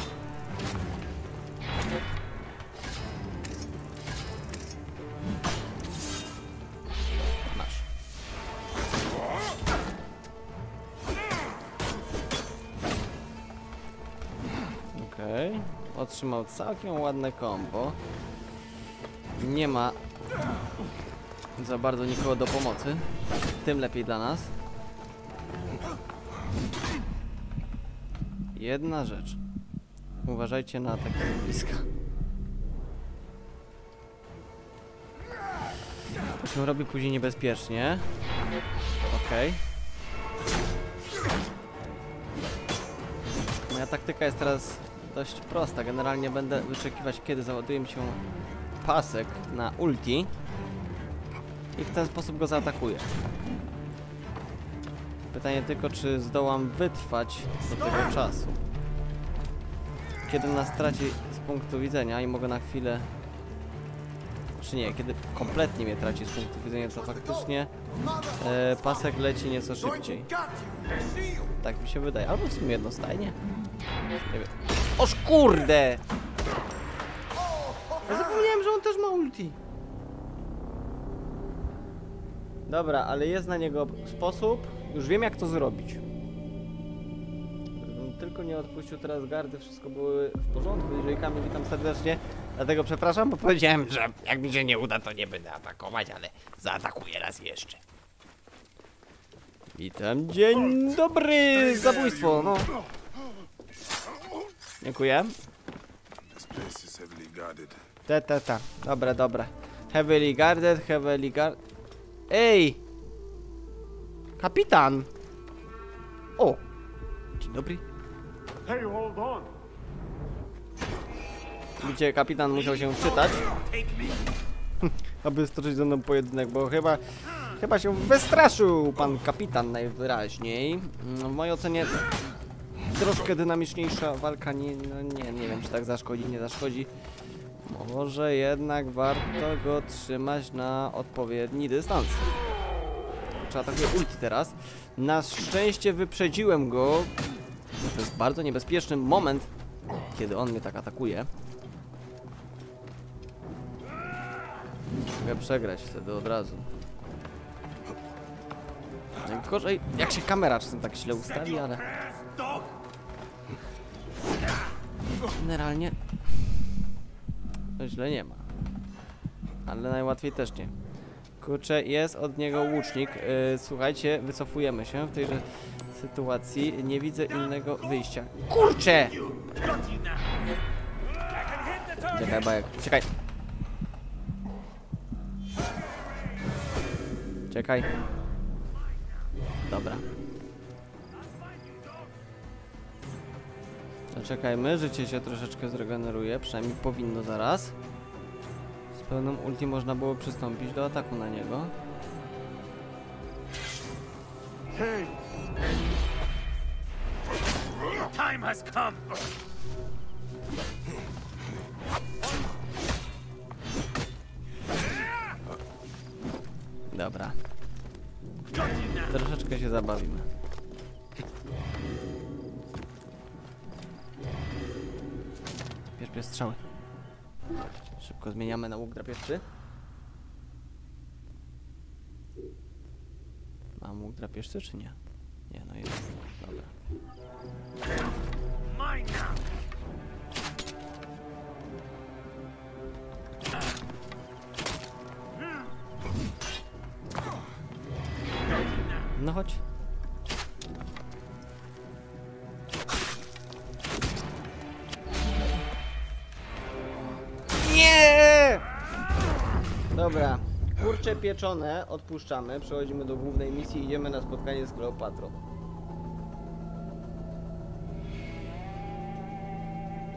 Otrzymał całkiem ładne combo. Nie ma za bardzo nikogo do pomocy. Tym lepiej dla nas. Jedna rzecz. Uważajcie na takie bliska. To się robi później niebezpiecznie. Okej. Moja taktyka jest teraz dość prosta. Generalnie będę wyczekiwać, kiedy załaduje mi się pasek na ulti i w ten sposób go zaatakuję. Pytanie tylko, czy zdołam wytrwać do tego czasu. Kiedy nas traci z punktu widzenia i mogę na chwilę... Czy nie, kiedy kompletnie mnie traci z punktu widzenia, to faktycznie e, pasek leci nieco szybciej. Tak mi się wydaje. Albo w sumie jednostajnie. Nie wiem. Oż kurde! Ja zapomniałem, że on też ma ulti. Dobra, ale jest na niego sposób. Już wiem jak to zrobić. Żebym tylko nie odpuścił teraz gardy, wszystko były w porządku. Jeżeli Kamil, witam serdecznie. Dlatego przepraszam, bo powiedziałem, że jak mi się nie uda, to nie będę atakować, ale zaatakuję raz jeszcze. Witam, dzień dobry! Zabójstwo, no. Dziękuję. Ta, ta, ta. Dobra, dobra. Heavily guarded, heavily guard... Ej! Kapitan! O! Dzień dobry. Hey, hold on. Widzicie, kapitan musiał się wczytać. <laughs> aby stoczyć ze mną pojedynek, bo chyba... Chyba się wystraszył pan kapitan najwyraźniej. Mm, W mojej ocenie troszkę dynamiczniejsza walka nie, no nie, nie wiem czy tak zaszkodzi, nie zaszkodzi. Może jednak warto go trzymać na odpowiedni dystans. Czy atakuje ulti teraz. Na szczęście wyprzedziłem go. To jest bardzo niebezpieczny moment, kiedy on mnie tak atakuje. Mogę przegrać wtedy od razu. Najgorzej, jak się kamera czasem tak źle ustawi, ale... Generalnie... Źle nie ma. Ale najłatwiej też nie. Kurczę, jest od niego łucznik. Yy, słuchajcie, wycofujemy się w tejże sytuacji. Nie widzę innego wyjścia. Kurczę! Czekaj, bajek. Czekaj. Czekaj. Dobra. Zaczekajmy, życie się troszeczkę zregeneruje, przynajmniej powinno zaraz. Z pełną ulti można było przystąpić do ataku na niego. Time has come. Dobra. Troszeczkę się zabawimy. Drapież strzały. Szybko zmieniamy na łuk drapieżczy. Mam łuk drapieżczy czy nie? Nie, no jest. Dobra. No chodź. Nie! Dobra. Kurcze pieczone odpuszczamy. Przechodzimy do głównej misji. Idziemy na spotkanie z Kleopatrą.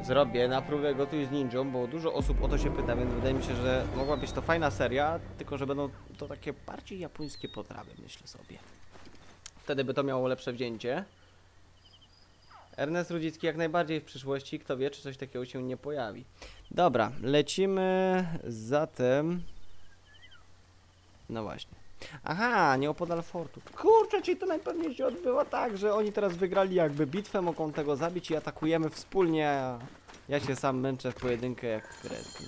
Zrobię na próbę gotuj z ninją, bo dużo osób o to się pyta, więc wydaje mi się, że mogła być to fajna seria, tylko że będą to takie bardziej japońskie potrawy, myślę sobie. Wtedy by to miało lepsze wzięcie. Ernest Rudzicki jak najbardziej w przyszłości, kto wie, czy coś takiego się nie pojawi. Dobra, lecimy zatem... No właśnie. Aha, nieopodal fortu. Kurczę, czyli to najpewniej się odbyło tak, że oni teraz wygrali jakby bitwę, mogą tego zabić i atakujemy wspólnie, ja się sam męczę w pojedynkę jak kretyn.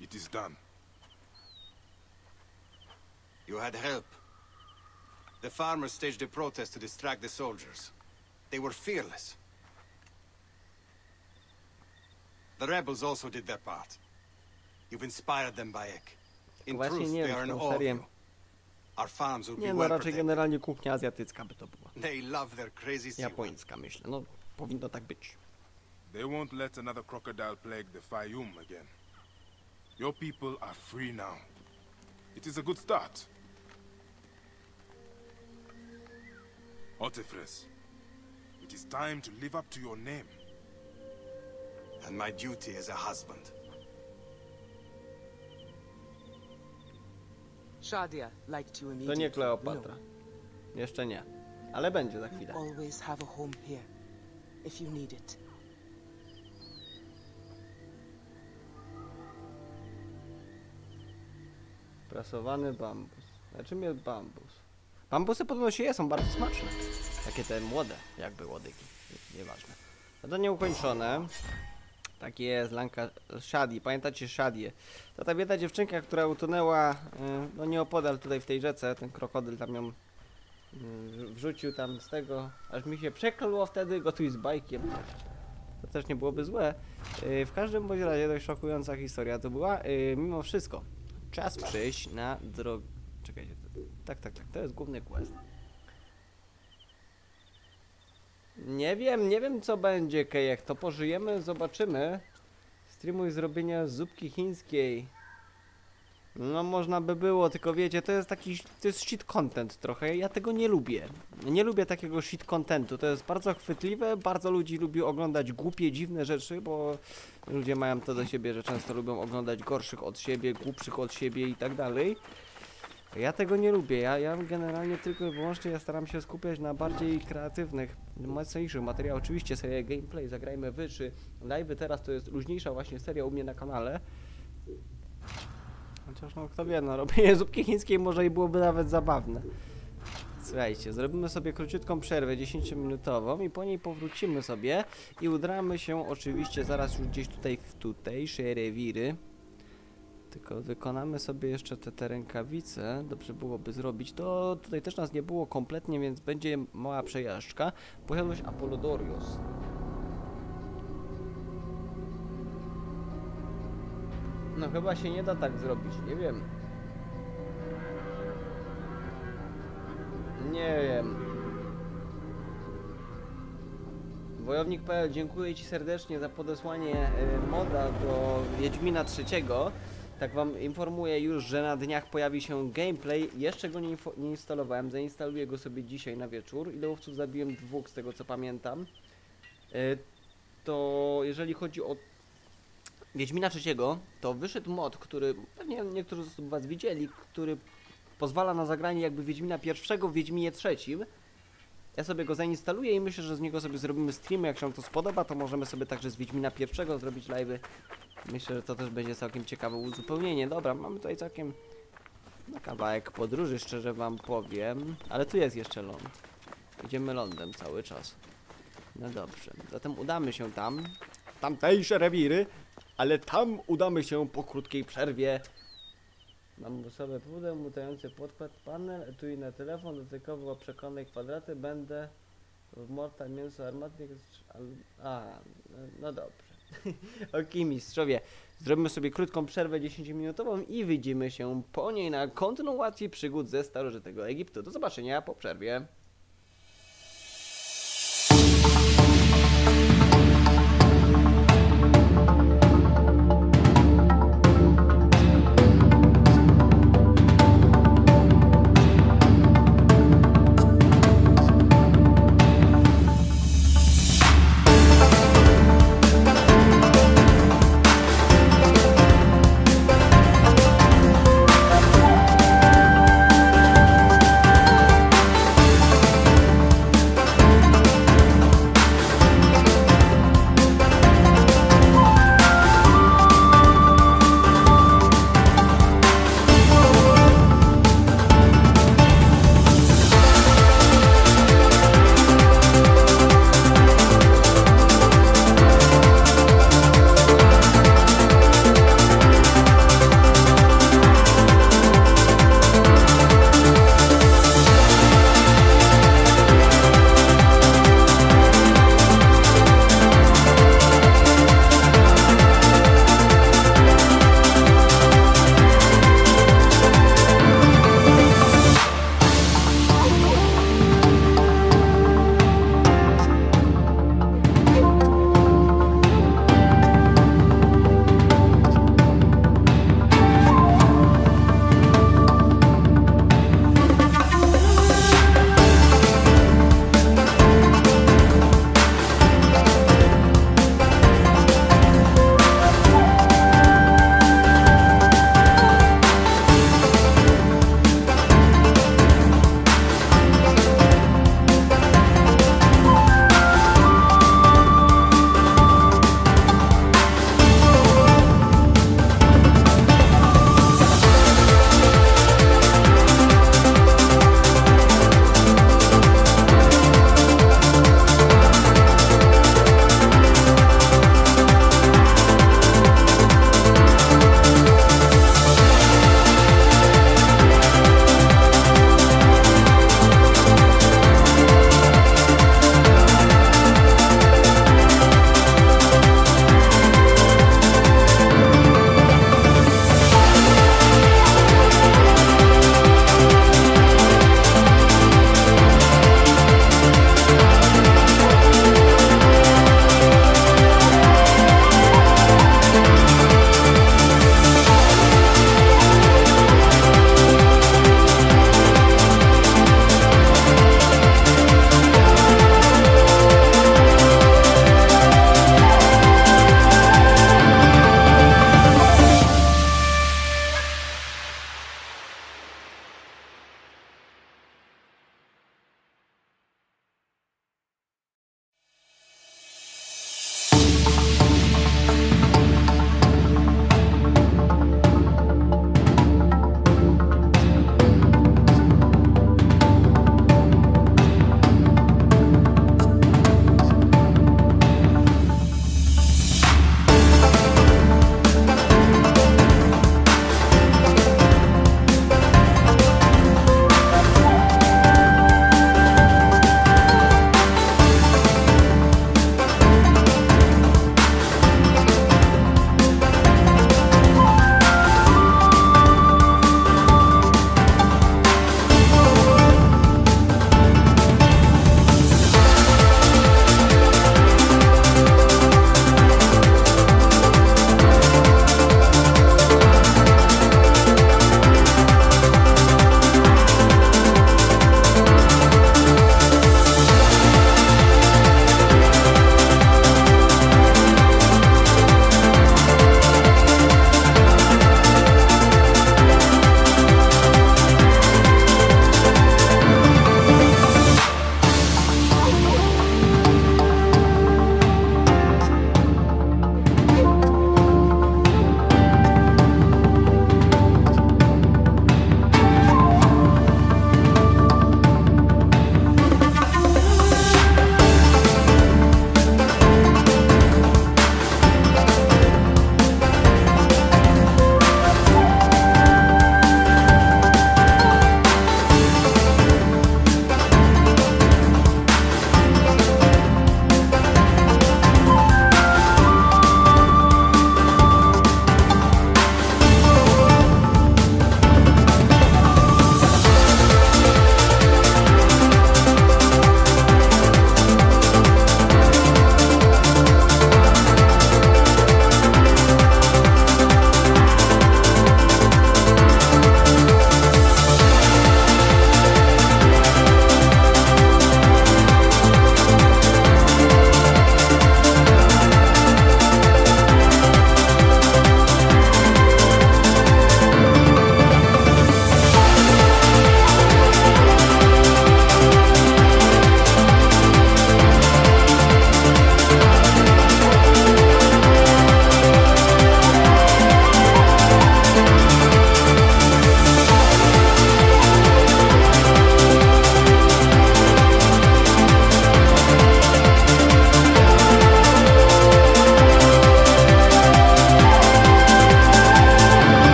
It is done. You had help. The farmers staged a protest to distract the soldiers. They were fearless. The rebels also did their part. You've inspired them, Bayek. In truth, they wiem, are czy in tą awe you. Our farms will Nie be no, well raczej protected. generalnie kuchnia azjatycka by to była. They love their crazy sea Japońska myślę, no powinno tak być. They won't let another crocodile plague the Fayum again. Your people are free now. It is a good start. Otifres, it is time to live up to your name. and my duty as a husband. Shadia liked you To immediately. nie you Kleopatra. know. Jeszcze nie. Ale będzie za chwilę. Always have a home here, if you need it. Prasowany bambus. A czym jest bambus? Bambusy podobno się je, są bardzo smaczne. Takie te młode, jakby łodygi. Nieważne. Zadanie nieukończone. Tak jest, Lanka Shadi. Pamiętacie Shadię? To ta biedna dziewczynka, która utonęła, y, no nieopodal tutaj w tej rzece. Ten krokodyl tam ją y, wrzucił tam z tego, aż mi się przeklło wtedy, gotuj z bajkiem. To też nie byłoby złe. Y, W każdym bądź razie dość szokująca historia to była. Mimo wszystko, czas przejść na drogę. Czekajcie, tak, tak, tak, to jest główny quest. Nie wiem, nie wiem co będzie, Kejek, to pożyjemy, zobaczymy. Streamuj zrobienia zupki chińskiej. No można by było, tylko wiecie, to jest taki, to jest shit content trochę, ja tego nie lubię. Nie lubię takiego shit contentu, to jest bardzo chwytliwe, bardzo ludzi lubi oglądać głupie, dziwne rzeczy, bo ludzie mają to do siebie, że często lubią oglądać gorszych od siebie, głupszych od siebie i tak dalej. Ja tego nie lubię, ja, ja generalnie tylko i wyłącznie ja staram się skupiać na bardziej kreatywnych, mocniejszych materiałach. Oczywiście seria gameplay, zagrajmy wy, czy live teraz to jest luźniejsza właśnie seria u mnie na kanale. Chociaż no kto wie, no robienie zupki chińskiej może i byłoby nawet zabawne. Słuchajcie, zrobimy sobie króciutką przerwę 10-minutową i po niej powrócimy sobie i udramy się oczywiście zaraz już gdzieś tutaj w tutejsze rewiry. Tylko wykonamy sobie jeszcze te, te rękawice, dobrze byłoby zrobić. To tutaj też nas nie było kompletnie, więc będzie mała przejażdżka. Posiadłość Apollodorios. No chyba się nie da tak zrobić, nie wiem. Nie wiem. Wojownik.pl, dziękuję Ci serdecznie za podesłanie e, moda do Wiedźmina III. Tak Wam informuję już, że na dniach pojawi się gameplay. Jeszcze go nie, nie instalowałem, zainstaluję go sobie dzisiaj na wieczór. Ile łowców zabiłem? Dwóch, z tego co pamiętam. E, To jeżeli chodzi o Wiedźmina III, to wyszedł mod, który pewnie niektórzy z Was widzieli, który pozwala na zagranie jakby Wiedźmina I w Wiedźminie III. Ja sobie go zainstaluję i myślę, że z niego sobie zrobimy streamy. Jak się to spodoba, to możemy sobie także z Wiedźmina pierwszego zrobić live'y. Myślę, że to też będzie całkiem ciekawe uzupełnienie. Dobra, mamy tutaj całkiem no, kawałek podróży, szczerze wam powiem. Ale tu jest jeszcze ląd. Idziemy lądem cały czas. No dobrze, zatem udamy się tam. Tamtejsze rewiry, ale tam udamy się po krótkiej przerwie. Mam osobę pudeł, mutający podkład, panel, etui na telefon, dotykowy oprzekone kwadraty, będę w morta mięso armatnie, a, no, dobrze. <laughs> Okej, mistrzowie. Zrobimy sobie krótką przerwę 10-minutową i widzimy się po niej na kontynuacji przygód ze starożytnego Egiptu. Do zobaczenia po przerwie.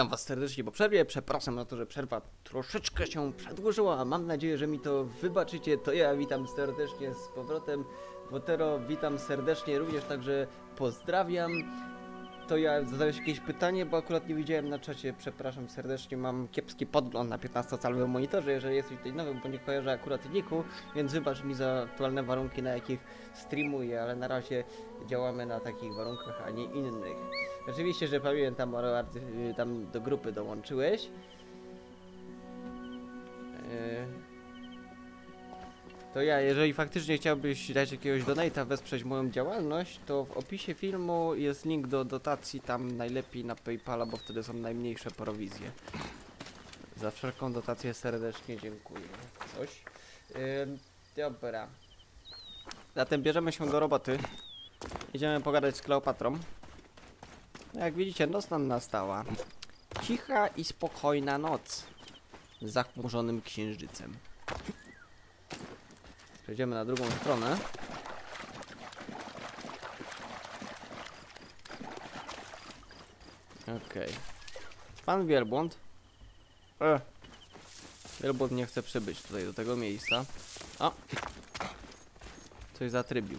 Witam was serdecznie po przerwie. Przepraszam na to, że przerwa troszeczkę się przedłużyła. Mam nadzieję, że mi to wybaczycie. To ja witam serdecznie z powrotem. Wotero, witam serdecznie również, także pozdrawiam. To ja zadałeś jakieś pytanie, bo akurat nie widziałem na czacie. Przepraszam serdecznie, mam kiepski podgląd na 15-calowym monitorze. Jeżeli jesteś tutaj nowym, bo nie kojarzę akurat niku, więc wybacz mi za aktualne warunki, na jakich streamuję, ale na razie działamy na takich warunkach, a nie innych. Oczywiście, że pamiętam, arty- tam do grupy dołączyłeś. Yy, To ja, jeżeli faktycznie chciałbyś dać jakiegoś donata, wesprzeć moją działalność, to w opisie filmu jest link do dotacji, tam najlepiej na Paypala, bo wtedy są najmniejsze prowizje. Za wszelką dotację serdecznie dziękuję. Coś? Ym, dobra. Zatem bierzemy się do roboty. Idziemy pogadać z Kleopatrą. No jak widzicie, noc nam nastała. Cicha i spokojna noc. Z zachmurzonym księżycem. Przejdziemy na drugą stronę. Okej. Pan Wielbłąd. E. Wielbłąd nie chce przybyć tutaj do tego miejsca. O! Coś zatrybił.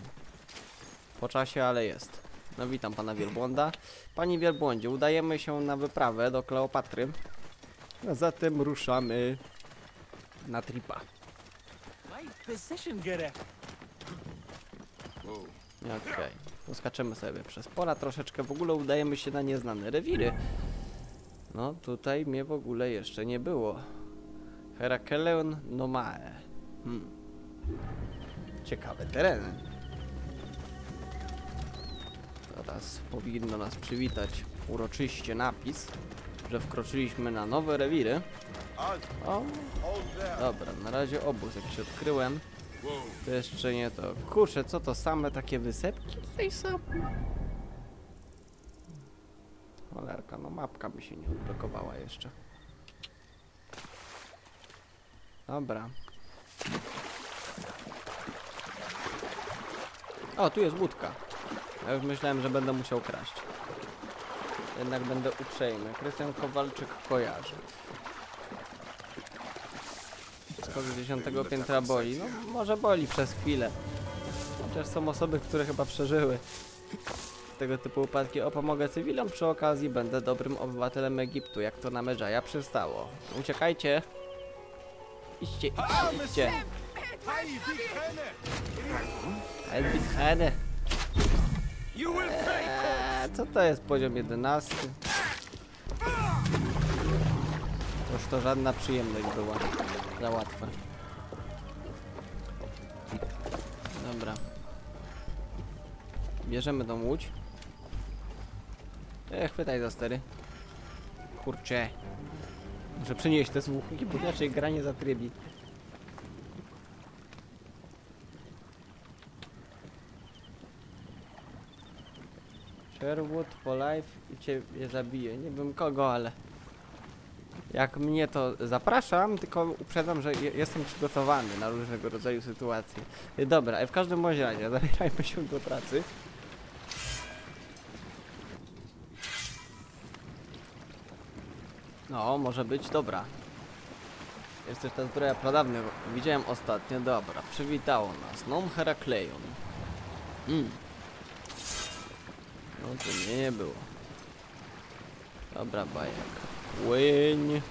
Po czasie, ale jest. No witam pana Wielbłąda. Panie Wielbłądzie, udajemy się na wyprawę do Kleopatry. A zatem ruszamy na tripa. Okej. Poskaczemy sobie przez pola troszeczkę. W ogóle udajemy się na nieznane rewiry. No, tutaj mnie w ogóle jeszcze nie było. Herakeleon Nomae. Hmm. Ciekawe tereny. Teraz powinno nas przywitać uroczyście napis, że wkroczyliśmy na nowe rewiry. O, dobra, na razie obóz jakiś odkryłem. To jeszcze nie to. Kurczę, co to same takie wysepki tutaj są? Cholerka, no mapka mi się nie odblokowała jeszcze. Dobra. O, tu jest łódka. Ja już myślałem, że będę musiał kraść. Jednak będę uprzejmy. Krystian Kowalczyk kojarzy. Skok z dziesiątego piętra boli. No, może boli przez chwilę. Chociaż są osoby, które chyba przeżyły tego typu upadki. O, pomogę cywilom przy okazji. Będę dobrym obywatelem Egiptu, jak to na Medżaja przystało. Uciekajcie. Idźcie, idźcie, idźcie. Elbit Hene. Eee, co to jest poziom 11? Toż to żadna przyjemność była. Za łatwe. Dobra. Bierzemy tą łódź. E, chwytaj za stery. Kurczę. Muszę przynieść te słuchawki, bo inaczej granie zatrybi. Sherwood for life i ciebie zabiję. Nie wiem kogo, ale... Jak mnie to zapraszam, tylko uprzedzam, że je, jestem przygotowany na różnego rodzaju sytuacje. Y, Dobra, e, w każdym bądź razie, <laughs> zabierajmy się do pracy. No, może być dobra. Jest też ta zbroja pradawna, widziałem ostatnio, dobra, przywitało nas, Nom Herakleion. Mm. No to mnie nie było. Dobra, bajek. Płyń.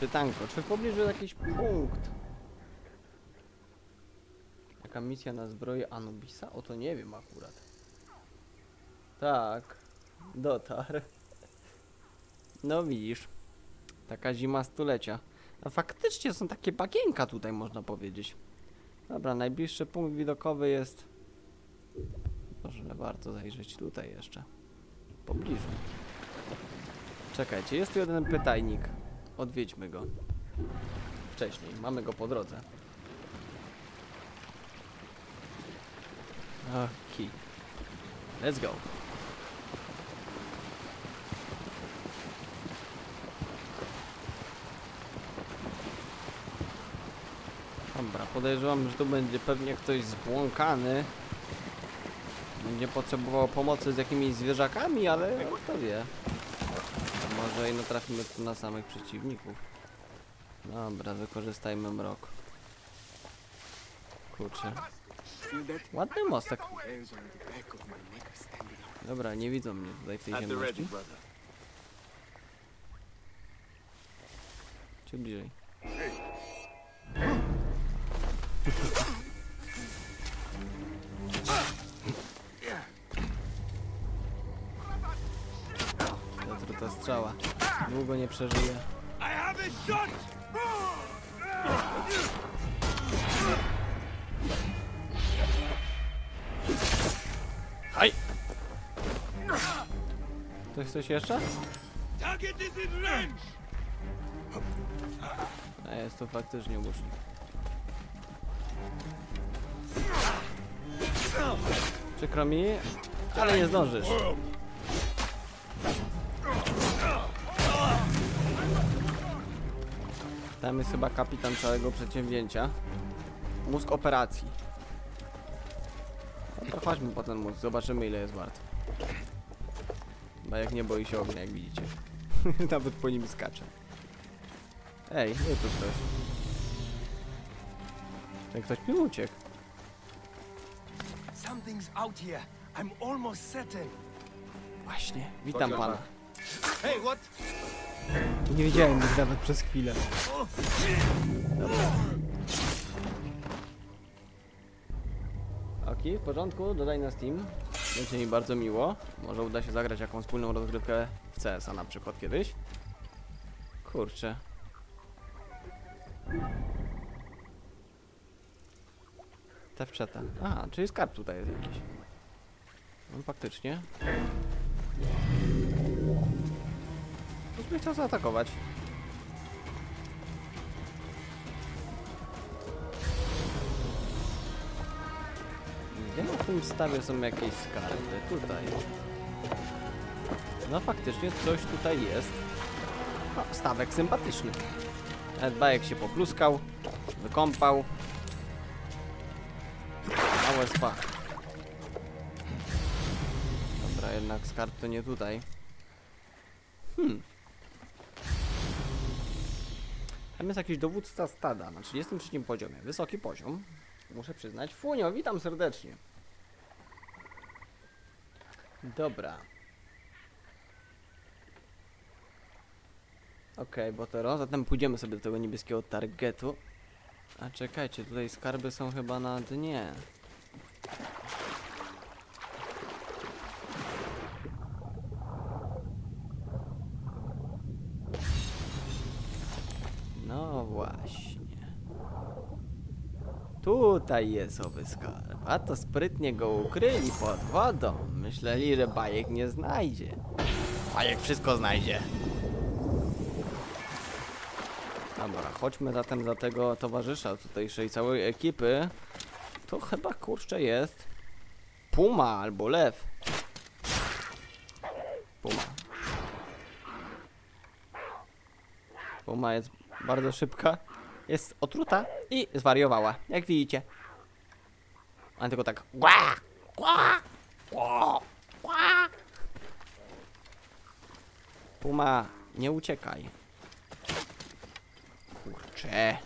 Pytanko, czy w pobliżu jest jakiś punkt? Jaka misja na zbroję Anubisa? O to nie wiem akurat. Tak, dotarł. No widzisz, taka zima stulecia. A faktycznie są takie bagienka tutaj można powiedzieć. Dobra, najbliższy punkt widokowy jest... Może warto zajrzeć tutaj jeszcze. W pobliżu. Czekajcie, jest tu jeden pytajnik. Odwiedźmy go. Wcześniej, mamy go po drodze. Okej. Let's go. Dobra, podejrzewam, że tu będzie pewnie ktoś zbłąkany. Będzie potrzebowało pomocy z jakimiś zwierzakami, ale kto wie. Może i natrafimy tu na samych przeciwników. Dobra, wykorzystajmy mrok. Kurczę. Ładny mostek. Dobra, nie widzą mnie tutaj w tej ciemności. Czy bliżej? Zatruta strzała. Długo nie przeżyje. Haj! Ktoś coś jeszcze? A jest to faktycznie łucznik. Przykro mi, ale nie zdążysz. Tam jest chyba kapitan całego przedsięwzięcia. Mózg operacji. No to chodźmy po ten mózg, zobaczymy ile jest wart. Bo jak nie boi się ognia, jak widzicie. <laughs> Nawet po nim skacze. Ej, nie tu ktoś. Ten ktoś mi uciekł. Something's out here. I'm almost certain. Właśnie, witam pana. Hey, what? Nie wiedziałem ich nawet przez chwilę. Ok, w porządku, dodaj na Steam. Będzie mi bardzo miło. Może uda się zagrać jakąś wspólną rozgrywkę w CS-a na przykład kiedyś. Kurczę. Tewczeta. Aha, czyli skarb tutaj jest jakiś. No faktycznie. Ktoś by chciał zaatakować. Gdzie na tym stawie są jakieś skarby? Tutaj. No faktycznie coś tutaj jest. No, stawek sympatyczny. Nawet bajek się popluskał, wykąpał. Małe spa. Dobra, jednak skarb to nie tutaj. Hmm. Tam jest jakiś dowódca stada na 33 poziomie. Wysoki poziom. Muszę przyznać. Funio, witam serdecznie. Dobra. Okej, Botero. Zatem pójdziemy sobie do tego niebieskiego targetu. A czekajcie, tutaj skarby są chyba na dnie. No właśnie. Tutaj jest owy skarb, a to sprytnie go ukryli pod wodą. Myśleli, że bajek nie znajdzie. Bajek wszystko znajdzie. Dobra, chodźmy zatem za tego towarzysza tutejszej całej ekipy. To chyba kurczę jest puma albo lew. Puma. Puma jest bardzo szybka, jest otruta i zwariowała, jak widzicie. A tylko tak gła, gła, gła, gła. Puma, nie uciekaj. Kurczę.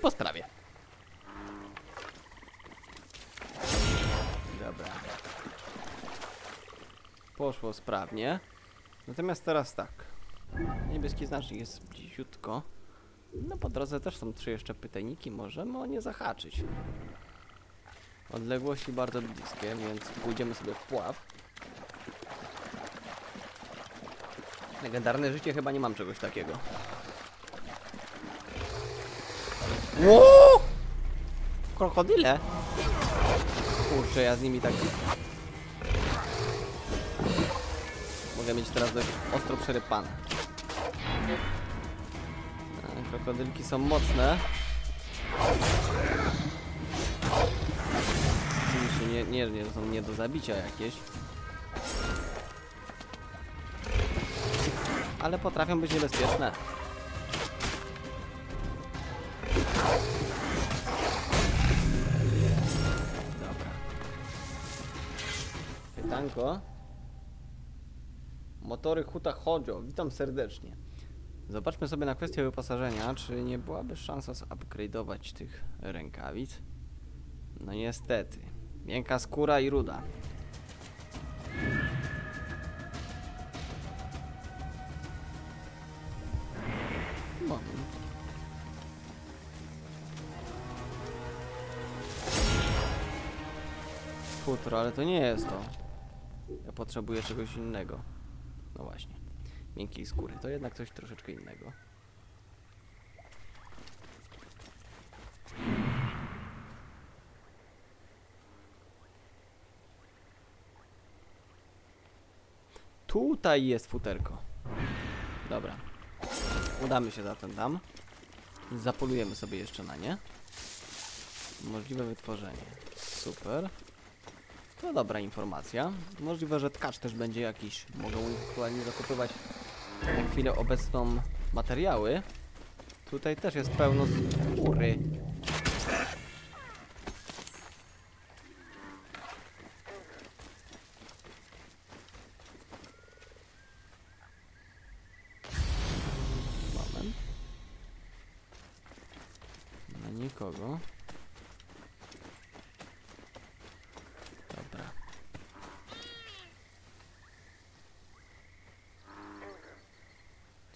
I po sprawie. Dobra. Poszło sprawnie. Natomiast teraz tak. Niebieski znacznik jest bliziutko. No po drodze też są trzy jeszcze pytajniki. Możemy o nie zahaczyć. Odległości bardzo bliskie, więc pójdziemy sobie w pław. Legendarne życie chyba nie mam czegoś takiego. Ło! Krokodyle? Kurczę, ja z nimi tak... Mogę mieć teraz dość ostro przerypane. E, krokodylki są mocne. Oczywiście nie, nie, nie są nie do zabicia jakieś. Ale potrafią być niebezpieczne. Pytanko. Motory Huta Hojo, witam serdecznie. Zobaczmy sobie na kwestię wyposażenia, czy nie byłaby szansa upgrade'ować tych rękawic. No niestety. Miękka skóra i ruda. Futro, ale to nie jest to. Ja potrzebuję czegoś innego. No właśnie. Miękkiej skóry. To jednak coś troszeczkę innego. Tutaj jest futerko. Dobra. Udamy się zatem tam. Zapolujemy sobie jeszcze na nie. Możliwe wytworzenie. Super. To dobra informacja. Możliwe, że tkacz też będzie jakiś. Mogą aktualnie zakupywać na chwilę obecną materiały. Tutaj też jest pełno skóry. Moment. Na nikogo. Dobra.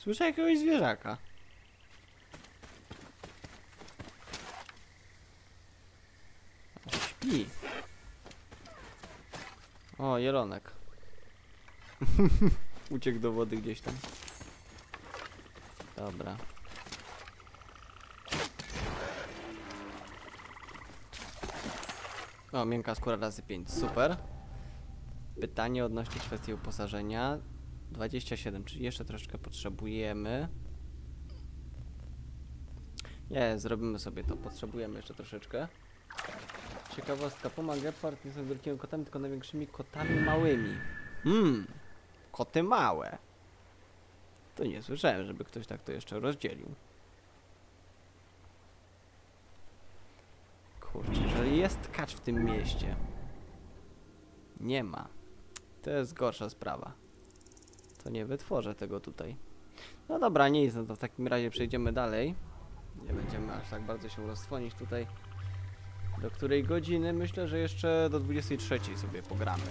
Słyszę jakiegoś zwierzaka. Śpi. O, jelonek. <laughs> Uciekł do wody gdzieś tam. Dobra. O, miękka skóra razy 5, super. Pytanie odnośnie kwestii uposażenia. 27, czyli jeszcze troszeczkę potrzebujemy. Nie, zrobimy sobie to, potrzebujemy jeszcze troszeczkę. Ciekawostka, Puma Gepard nie są wielkimi kotami, tylko największymi kotami małymi. Hmm, koty małe. To nie słyszałem, żeby ktoś tak to jeszcze rozdzielił. Kurczę, jeżeli jest kacz w tym mieście. Nie ma. To jest gorsza sprawa. To nie wytworzę tego tutaj. No dobra, nic, no to w takim razie przejdziemy dalej. Nie będziemy aż tak bardzo się roztwonić tutaj. Do której godziny? Myślę, że jeszcze do 23 sobie pogramy.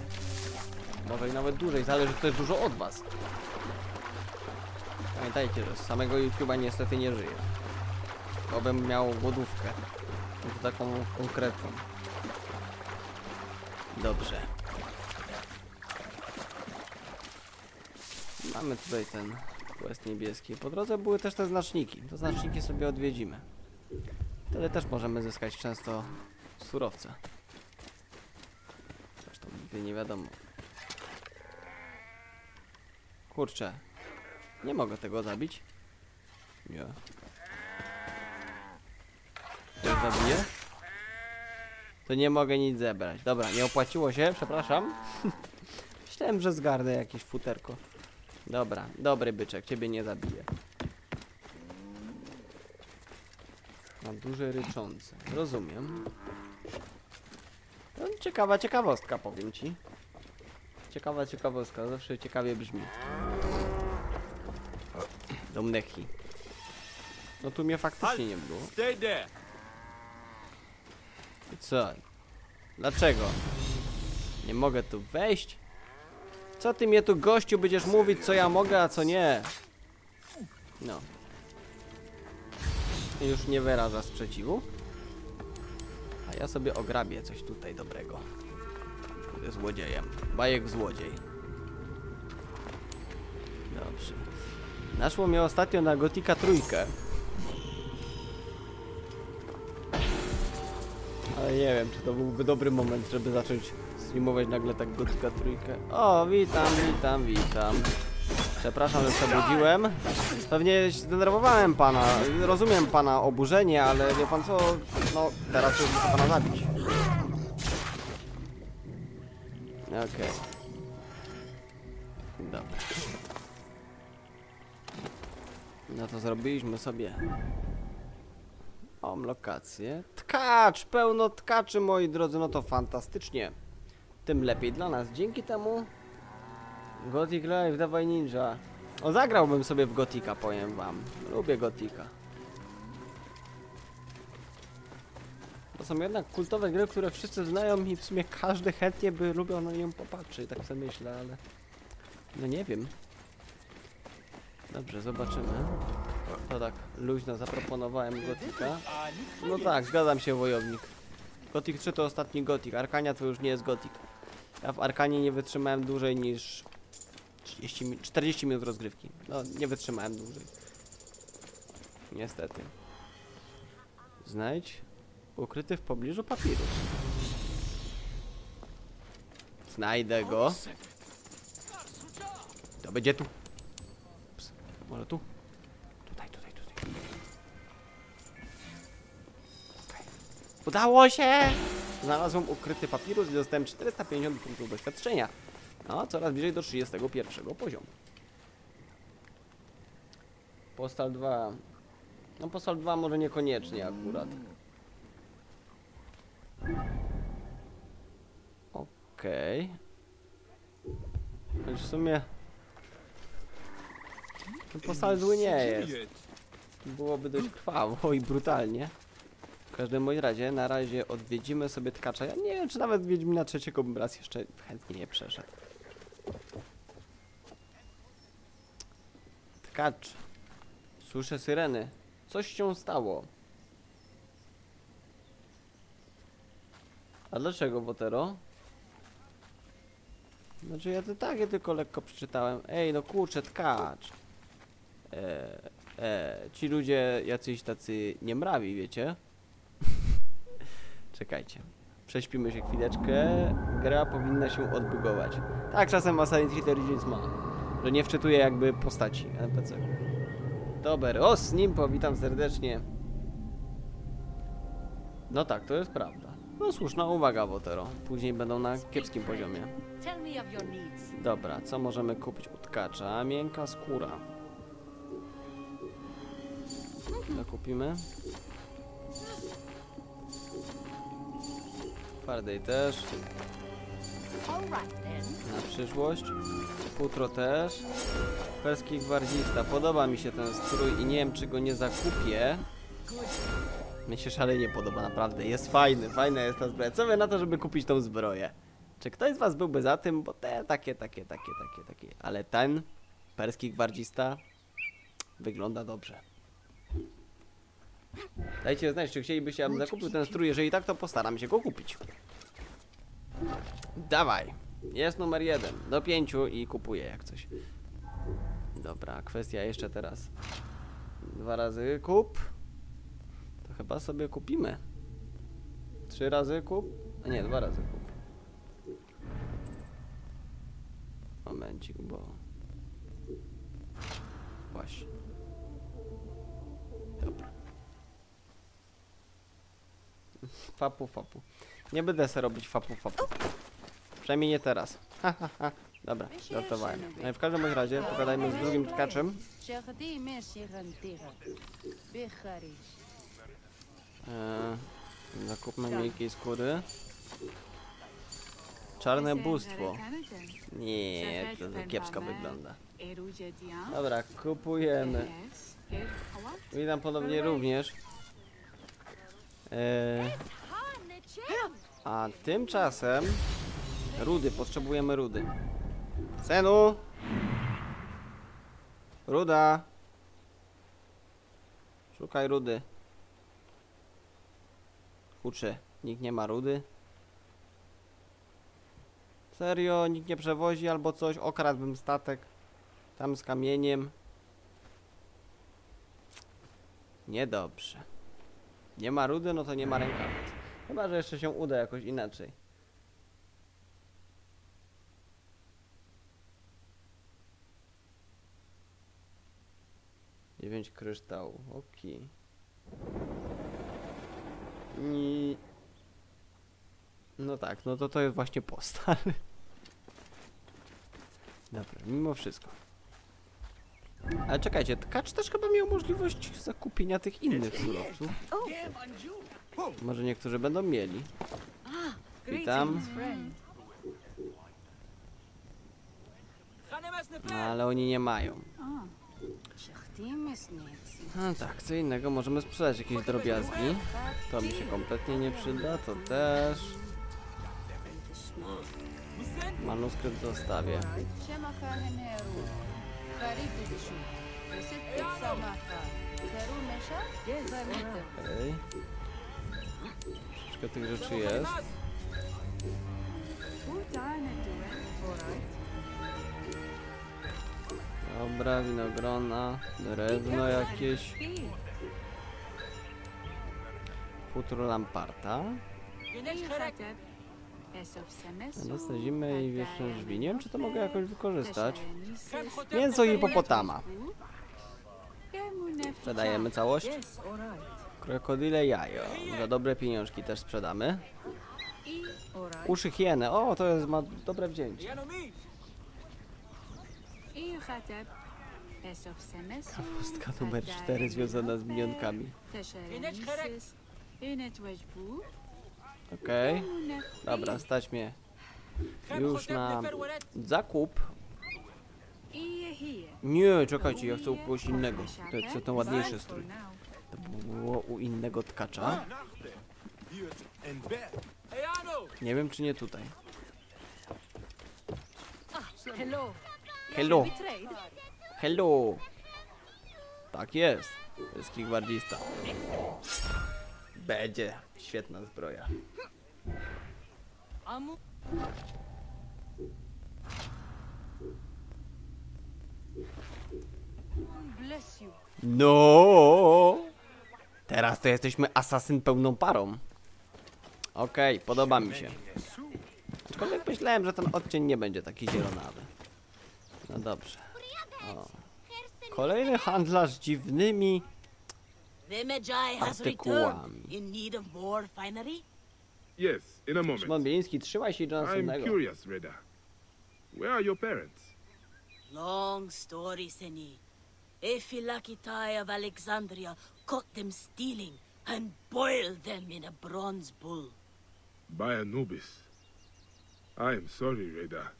Może i nawet dłużej, zależy też dużo od was. Pamiętajcie, że z samego YouTube'a niestety nie żyję. Bo bym miał głodówkę. To taką konkretną. Dobrze. Mamy tutaj ten quest niebieski. Po drodze były też te znaczniki. To znaczniki sobie odwiedzimy. Wtedy też możemy zyskać często surowce. Zresztą nigdy nie wiadomo. Kurczę. Nie mogę tego zabić. Nie. Jak zabiję? To nie mogę nic zebrać. Dobra, nie opłaciło się, przepraszam. <laughs> Myślałem, że zgarnę jakieś futerko. Dobra, dobry byczek, ciebie nie zabiję. Na duże ryczące. Rozumiem. To ciekawa ciekawostka, powiem ci. Ciekawa ciekawostka, zawsze ciekawie brzmi. Do mnechi. No tu mnie faktycznie nie było. I co? Dlaczego? Nie mogę tu wejść? Co ty mnie tu gościu będziesz mówić, co ja mogę, a co nie? No. Już nie wyraża sprzeciwu. A ja sobie ograbię coś tutaj dobrego. Będę złodziejem. Bajek złodziej. Dobrze. Naszło mnie ostatnio na Gotika trójkę. Ale nie wiem, czy to byłby dobry moment, żeby zacząć streamować nagle tak Gotika trójkę. O, witam, witam, witam. Przepraszam, że przebudziłem. Pewnie zdenerwowałem pana. Rozumiem pana oburzenie, ale wie pan co? No, teraz już muszę pana zabić. Okej. Dobra. No to zrobiliśmy sobie Mam lokację. Tkacz! Pełno tkaczy, moi drodzy, no to fantastycznie. Tym lepiej dla nas. Dzięki temu Gothic Live, dawaj ninja. O, zagrałbym sobie w Gotika, powiem wam. Lubię Gotika. To są jednak kultowe gry, które wszyscy znają i w sumie każdy chętnie by lubił na nią popatrzeć, tak sobie myślę, ale... No nie wiem. Dobrze, zobaczymy. To tak, luźno zaproponowałem Gotika. No tak, zgadzam się, wojownik. Gothic 3 to ostatni Gothic, Arkania to już nie jest Gothic. Ja w Arkanie nie wytrzymałem dłużej niż 30 mi 40 minut rozgrywki. No, nie wytrzymałem dłużej. Niestety. Znajdź ukryty w pobliżu papirus. Znajdę go. To będzie tu. Ps, może tu? Tutaj, tutaj, tutaj. Okej. Udało się! Znalazłem ukryty papirus i dostałem 450 punktów doświadczenia. No, coraz bliżej do 31 poziomu. Postal 2. No, Postal 2 może niekoniecznie akurat. Okej. Okay. W sumie... Postal zły nie jest. Byłoby dość krwawo i brutalnie. W każdym bądź razie, na razie odwiedzimy sobie tkacza. Ja nie wiem, czy nawet Wiedźmina trzeciego bym raz jeszcze chętnie nie przeszedł. Tkacz. Słyszę syreny. Coś się stało. A dlaczego, Wotero? Znaczy ja to takie tylko lekko przeczytałem. Ej, no kurczę, tkacz. E, e, ci ludzie jacyś tacy niemrawi, wiecie? Czekajcie. Prześpimy się chwileczkę. Gra powinna się odbugować. Tak, czasem Assassin's Creed Origins ma. Że nie wczytuje jakby postaci NPC. Dober, o Snimpo, witam serdecznie. No tak, to jest prawda. No słuszna uwaga, Wotero. Później będą na kiepskim poziomie. Dobra, co możemy kupić u tkacza? Miękka skóra. To kupimy. Twardej też. Na przyszłość. Futro też. Perski gwardzista. Podoba mi się ten strój i nie wiem czy go nie zakupię. Mi się szalenie podoba, naprawdę. Jest fajny, fajna jest ta zbroja. Co wy na to, żeby kupić tą zbroję? Czy ktoś z was byłby za tym? Bo te takie, takie, takie, takie, takie. Ale ten perski gwardzista wygląda dobrze. Dajcie znać, czy chcielibyście, abym zakupił ten strój. Jeżeli tak, to postaram się go kupić. Dawaj. Jest numer jeden. Do pięciu i kupuję jak coś. Dobra, kwestia jeszcze teraz. Dwa razy kup. To chyba sobie kupimy. Trzy razy kup. A nie, dwa razy kup. Momencik, bo... Właśnie. Fapu, fapu. Nie będę se robić fapu, fapu. Przynajmniej nie teraz. Ha, ha, ha. Dobra, żartowałem. No i w każdym razie pogadajmy z drugim tkaczem. Eee, zakupmy miękkiej skóry. Czarne bóstwo. Nie, to, to kiepsko wygląda. Dobra, kupujemy. Witam ponownie również. Eee, a tymczasem rudy, potrzebujemy rudy. Senu! Ruda! Szukaj rudy. Kurczę, nikt nie ma rudy. Serio, nikt nie przewozi albo coś, okradłbym statek. Tam z kamieniem. Niedobrze. Nie ma rudy, no to nie ma rękawic. Chyba, że jeszcze się uda jakoś inaczej. Dziewięć kryształów, okej. I... No tak, no to to jest właśnie postal. <laughs> Dobra, mimo wszystko. Ale czekajcie, Kacz też chyba miał możliwość zakupienia tych innych surowców. Może niektórzy będą mieli. Witam. No, ale oni nie mają. No tak, co innego możemy sprzedać jakieś drobiazgi. To mi się kompletnie nie przyda, to też. Manuskrypt zostawię. Okej. Troszeczkę tych rzeczy jest. Dobra, winogrona, drewno jakieś. Futro lamparta. Nocne zimy i wieczne drzwi. Nie wiem, czy to mogę jakoś wykorzystać. Mięso hipopotama. Sprzedajemy całość. Krokodyle jajo. Za dobre pieniążki też sprzedamy. Uszy hieny. O, to jest ma dobre wzięcie. Pustka numer 4 związana z minionkami. Okej. Dobra, stać mnie już na zakup. Nie, czekajcie, ja chcę u kogoś innego. To jest ten ładniejszy strój. To było u innego tkacza. Nie wiem, czy nie tutaj. Hello. Hello, hello. Tak jest. To jest kickbardzista. Będzie. Świetna zbroja. No. Teraz to jesteśmy asasyn pełną parą. Okej, podoba mi się. Aczkolwiek myślałem, że ten odcień nie będzie taki zielonawy. No dobrze. O. Kolejny handlarz dziwnymi The Magi has returned in need of more finery. Yes, in a moment. Szymon trzymaj się do I'm curious, Reda. Where are your parents? Long story, Seni. Ephilakitai of Alexandria caught them stealing and boiled them in a bronze bull. By Anubis. I am sorry, Reda.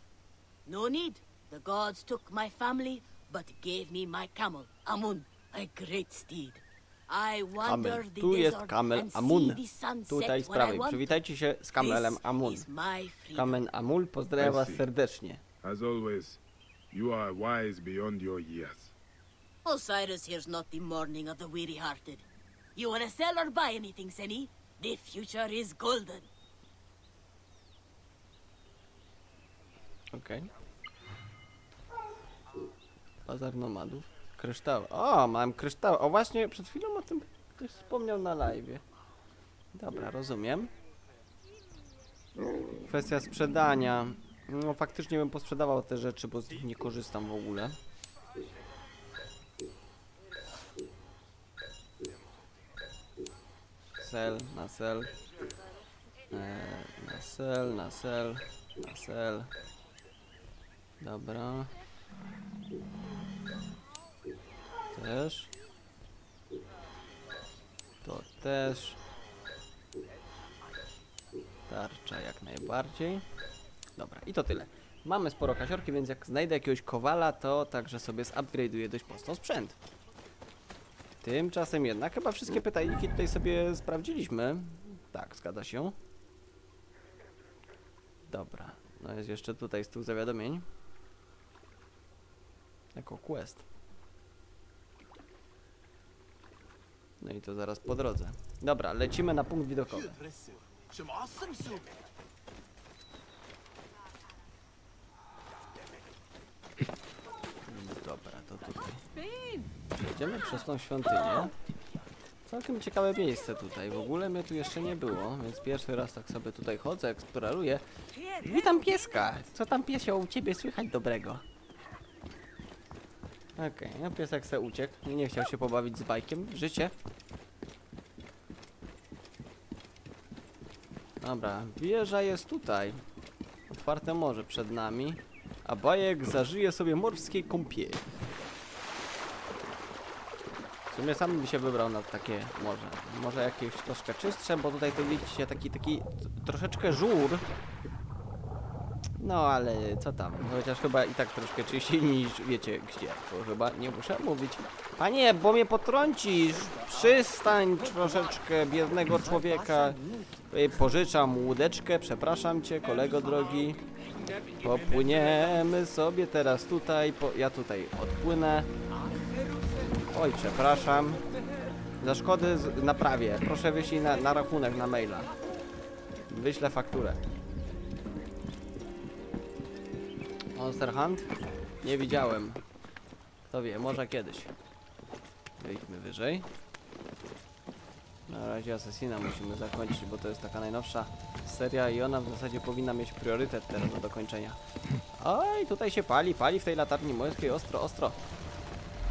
No need. The gods took my family, but gave me my camel, Amun, a great steed. Kamel. Tu jest kamel Amun. Tutaj z prawej. Przywitajcie się z kamelem Amun. Kamen Amul pozdrawia was serdecznie. As always, you are wise beyond your years. Osiris here's not the mourning of the weary-hearted. You wanna sell or buy anything, Seni? The future is golden. Okej. Bazar nomadów. Kryształy. O, mam kryształy. O, właśnie przed chwilą o tym ktoś wspomniał na live. Dobra, rozumiem. Kwestia sprzedania. No, faktycznie bym posprzedawał te rzeczy, bo z nich nie korzystam w ogóle. Sel, na sel. Eee, na sel, na sel, na sel. Dobra. Też. To też. Tarcza jak najbardziej. Dobra, i to tyle. Mamy sporo kasiorki, więc jak znajdę jakiegoś kowala, to także sobie zupgrade'uję dość mocno sprzęt. Tymczasem jednak chyba wszystkie pytajniki tutaj sobie sprawdziliśmy. Tak, zgadza się. Dobra, no jest jeszcze tutaj stół zawiadomień. Jako quest. No i to zaraz po drodze. Dobra, lecimy na punkt widokowy. Dobra, to tutaj. Idziemy przez tą świątynię. Całkiem ciekawe miejsce tutaj. W ogóle mnie tu jeszcze nie było, więc pierwszy raz tak sobie tutaj chodzę, eksploruję. Witam pieska! Co tam piesio u ciebie słychać dobrego? Okej, no piesek se uciekł. Nie chciał się pobawić z bajkiem. Życie. Dobra, wieża jest tutaj. Otwarte morze przed nami. a bajek zażyje sobie morskiej kąpieli. W sumie sam by się wybrał na takie morze. Może jakieś troszkę czystsze, bo tutaj to widzicie taki, taki troszeczkę żur. No ale co tam, chociaż chyba i tak troszkę czyściej niż wiecie gdzie. To chyba nie muszę mówić. Panie, bo mnie potrącisz! Przystań troszeczkę biednego człowieka. Y, Pożyczam łódeczkę, przepraszam cię, kolego drogi. Popłyniemy sobie teraz tutaj, po, ja tutaj odpłynę. Oj, przepraszam. Za szkody naprawię. Proszę wyślij na, na rachunek na maila. Wyślę fakturę. Monster Hunt? Nie widziałem. Kto wie, może kiedyś. Wejdźmy wyżej. Na razie Assassina musimy zakończyć, bo to jest taka najnowsza seria i ona w zasadzie powinna mieć priorytet teraz do dokończenia. Oj, tutaj się pali, pali w tej latarni morskiej, ostro, ostro.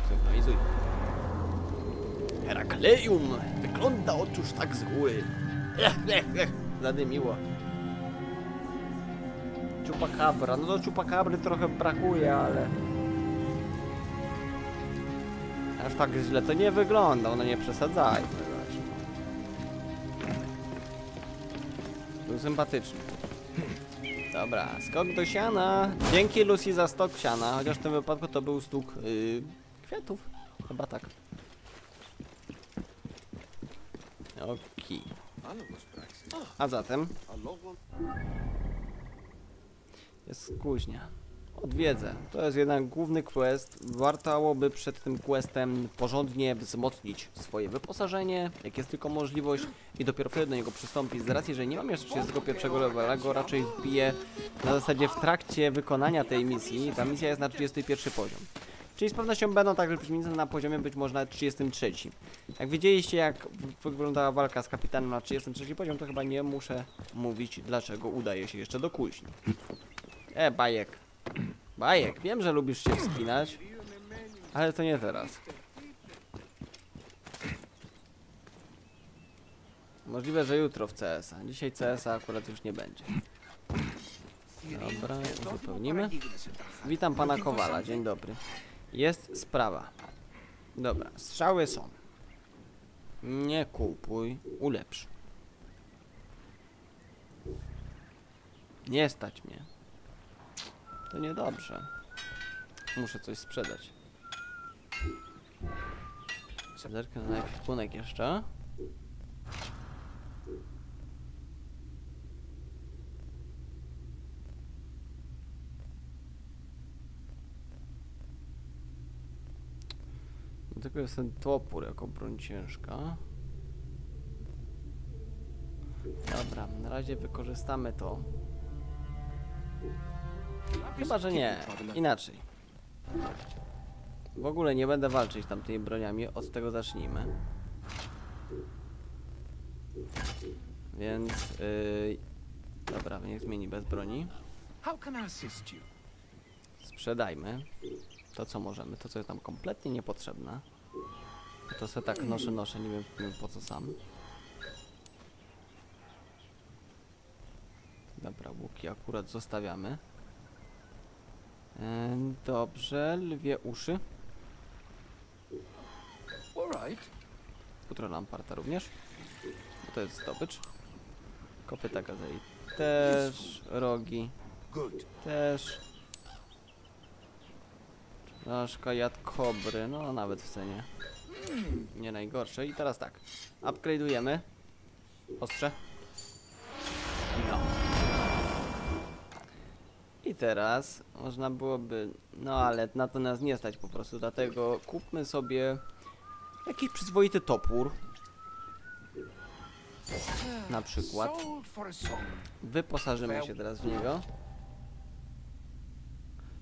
Synchronizuj. Herakleium! Wygląda otóż tak z góry. <laughs> Zadymiło. Chupacabra, no do Chupacabry trochę brakuje, ale... Aż tak źle to nie wygląda, no nie przesadzajmy. raczej. Był sympatyczny. Dobra, skok do siana. Dzięki Lucy za stok siana, chociaż w tym wypadku to był stóg yy, kwiatów. Chyba tak. Okej. A zatem jest kuźnia. Odwiedzę. To jest jednak główny quest. Wartałoby przed tym questem porządnie wzmocnić swoje wyposażenie, jak jest tylko możliwość i dopiero wtedy do niego przystąpić. Z racji, że nie mam jeszcze 31 levela, go raczej wbiję na zasadzie w trakcie wykonania tej misji. Ta misja jest na 31 poziom. Czyli z pewnością będą także przeciwnicy na poziomie być może nawet 33. Jak widzieliście jak wyglądała walka z kapitanem na 33 poziom, to chyba nie muszę mówić dlaczego udaje się jeszcze do kuźni. E, bajek. Bajek, wiem, że lubisz się wspinać, ale to nie teraz. Możliwe, że jutro w CS-a. Dzisiaj CS-a akurat już nie będzie. Dobra, uzupełnimy. Witam pana Kowala, dzień dobry. Jest sprawa. Dobra, strzały są. Nie kupuj, ulepsz. Nie stać mnie. To niedobrze. Muszę coś sprzedać. Zerknę na ekwipunek jeszcze. Do tego jest ten topór jako broń ciężka. Dobra, na razie wykorzystamy to. Chyba, że nie. Inaczej. W ogóle nie będę walczyć tam tymi broniami, od tego zacznijmy. Więc, yy, dobra, niech zmieni bez broni. Sprzedajmy to, co możemy, to, co jest nam kompletnie niepotrzebne. To sobie tak noszę, noszę, nie wiem, nie wiem po co sam. Dobra, łuki akurat zostawiamy. Dobrze, lwie uszy. All right. Futro lamparta również. To jest zdobycz. Kopyta gazeli też. Rogi też. Czaszka jad kobry, no nawet w cenie. Nie najgorsze. I teraz tak. Upgrade'ujemy. Ostrze. No. I teraz można byłoby, no ale na to nas nie stać po prostu, dlatego kupmy sobie jakiś przyzwoity topór. Na przykład. Wyposażymy się teraz w niego.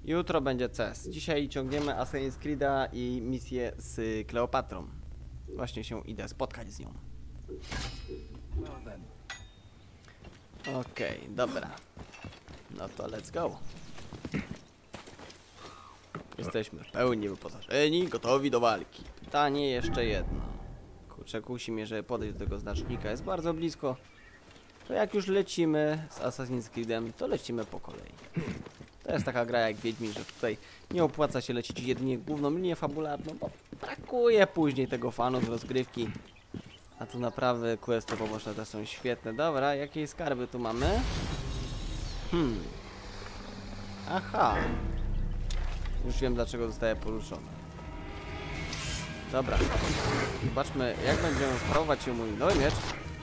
Jutro będzie CES. Dzisiaj ciągniemy Assassin's Creed'a i misję z Kleopatrą. Właśnie się idę spotkać z nią. Then. Okej, dobra. No to let's go. Jesteśmy w pełni wyposażeni, gotowi do walki. Pytanie jeszcze jedno. Kurczę, kusi mnie, żeby podejść do tego znacznika. Jest bardzo blisko. To jak już lecimy z Assassin's Creed'em, to lecimy po kolei. To jest taka gra jak Wiedźmin, że tutaj nie opłaca się lecieć jedynie główną linię fabularną, bo brakuje później tego fanu z rozgrywki. A tu naprawdę questy poboczne te są świetne. Dobra, jakie skarby tu mamy? Hmm. Aha. Już wiem dlaczego zostaje poruszony. Dobra. Zobaczmy jak będzie sprawować się mój nowy miecz.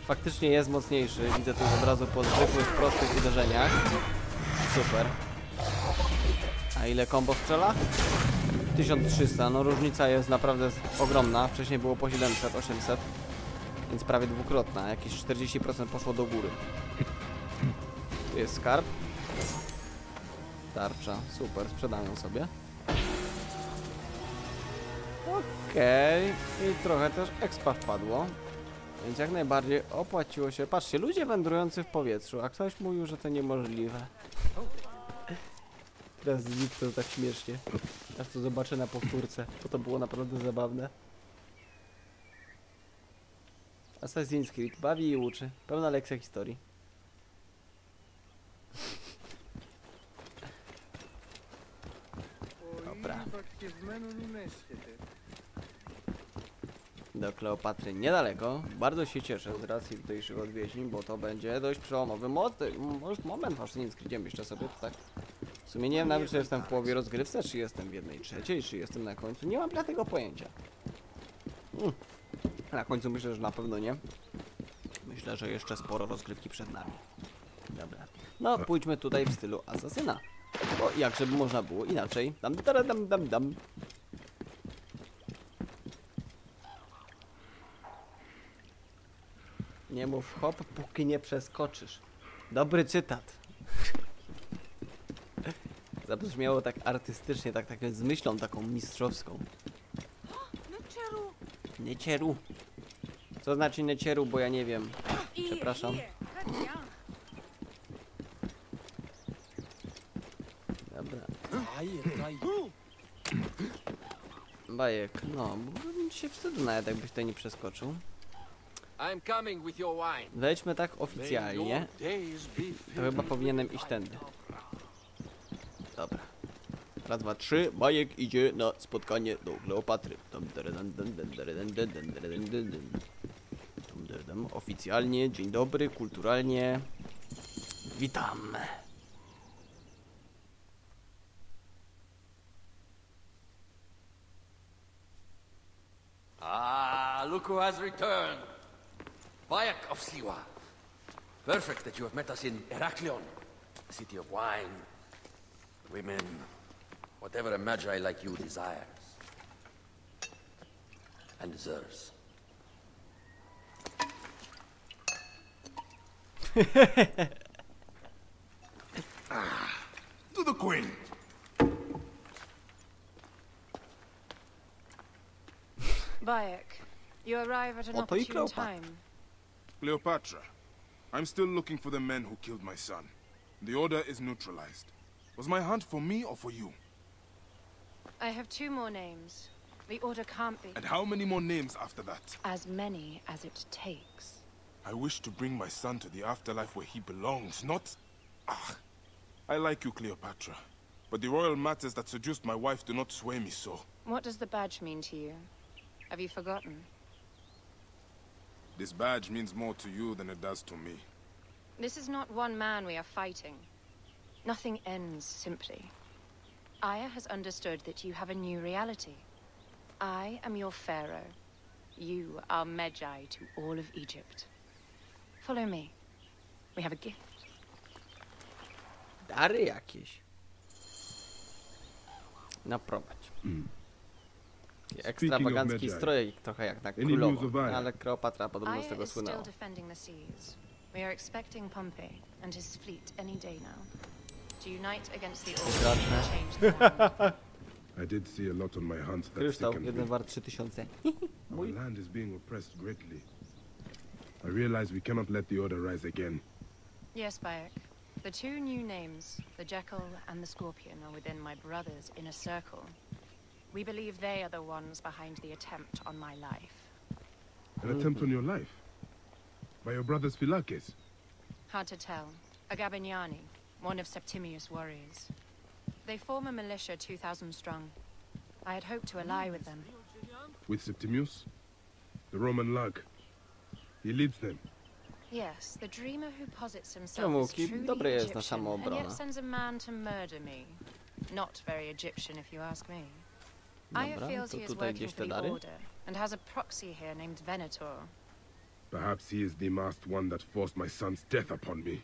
Faktycznie jest mocniejszy. Widzę to już od razu po zwykłych, prostych uderzeniach. Super. A ile combo strzela? 1300, no różnica jest naprawdę ogromna. Wcześniej było po 700, 800. Więc prawie dwukrotna. Jakieś 40% poszło do góry. Tu jest skarb. Tarcza, super, sprzedam ją sobie. Okej, i trochę też expa wpadło. Więc jak najbardziej opłaciło się. Patrzcie, ludzie wędrujący w powietrzu, a ktoś mówił, że to niemożliwe. <laughs> Teraz zniknął tak śmiesznie. Aż to zobaczę na powtórce, bo to było naprawdę zabawne. Assassin's Creed bawi i uczy. Pełna lekcja historii. Dobra. Do Kleopatry niedaleko. Bardzo się cieszę z racji tutejszych odwiedzin, bo to będzie dość przełomowy mod, może moment w Assassin's Creedzie myślę sobie tak. W sumie nie wiem nawet czy jestem w połowie rozgrywce, czy jestem w jednej trzeciej, czy jestem na końcu. Nie mam dlatego pojęcia. Mm. Na końcu myślę, że na pewno nie. Myślę, że jeszcze sporo rozgrywki przed nami. Dobra. No, pójdźmy tutaj w stylu asasyna. Bo jak żeby można było inaczej. Dam, dam, dam, dam, dam. Nie mów hop, póki nie przeskoczysz. Dobry cytat. <laughs> Zabrzmiało tak artystycznie, tak, tak z myślą taką mistrzowską. Neceru. Niecieru. Co znaczy niecieru, bo ja nie wiem. Przepraszam. Dobra. Bajek, no, bo bym się wstydu nawet jakbyś tutaj nie przeskoczył. Wejdźmy tak oficjalnie. To chyba powinienem iść tędy. Dobra. Raz, dwa, trzy. Bajek idzie na spotkanie do Kleopatry. Oficjalnie, dzień dobry, kulturalnie. Witam. Ah, look who has returned. Bayak of Siwa. Perfect that you have met us in Heraklion, the city of wine, women, whatever a magi like you desires and deserves. <laughs> To the queen. Bayek, you arrive at an Oto opportune Kleopatra. time. Cleopatra, I'm still looking for the men who killed my son. The order is neutralized. Was my hunt for me or for you? I have two more names. The order can't be And how many more names after that? as many as it takes. I wish to bring my son to the afterlife where he belongs, not... Ah. I like you, Cleopatra. But the royal matters that seduced my wife do not sway me so. What does the badge mean to you? Have you forgotten? This badge means more to you than it does to me. This is not one man we are fighting. Nothing ends simply. Aya has understood that you have a new reality. I am your pharaoh. You are Magi to all of Egypt. Follow me. We have a gift. Dary jakieś. Naprowadź. Taki mm. Ekstrawagancki Magi, strojek, trochę jak na any news królową. of Ale Kleopatra podobno z tego still słynęła. defending the seas. We are expecting Pompey and his fleet any day now. To unite against the order and change the land. <laughs> I did see a lot on my hunts that Kryształ, sickened jeden me. wart 3000. <laughs> Our land is being oppressed greatly. I realize we cannot let the order rise again. Yes, Bayek. The two new names, the Jekyll and the Scorpion, are within my brother's inner circle. We believe they are the ones behind the attempt on my life. An attempt on your life? By your brother's Philakes? Hard to tell. A Gabignani, one of Septimius' warriors. They form a militia 2,000 strong. I had hoped to ally with them. With Septimius? The Roman lug. He leads them. Yes, the dreamer who posits himself Czemu? as Kim truly dobry Egyptian, and yet sends a man to murder me. Not very Egyptian, if you ask me. Aya Dobra, feels to he is tutaj working gdzieś for te the dary. Order, and has a proxy here named Venator. Perhaps he is the masked one that forced my son's death upon me.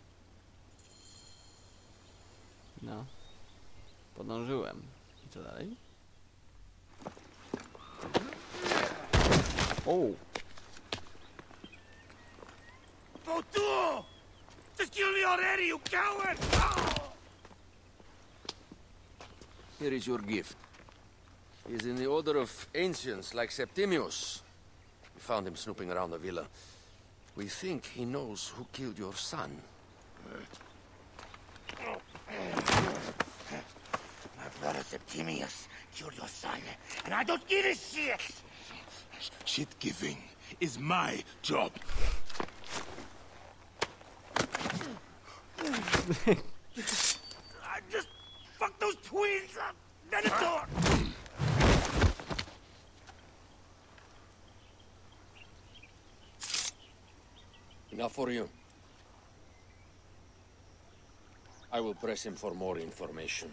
No. Podążyłem. I co dalej? O! Votu! Just kill me already, you coward! Ah! Here is your gift. He is in the order of ancients like Septimius. We found him snooping around the villa. We think he knows who killed your son. My brother Septimius killed your son, and I don't give a shit! Shit giving is my job. I just fuck those twins up! Venator! <laughs> Enough for you. I will press him for more information.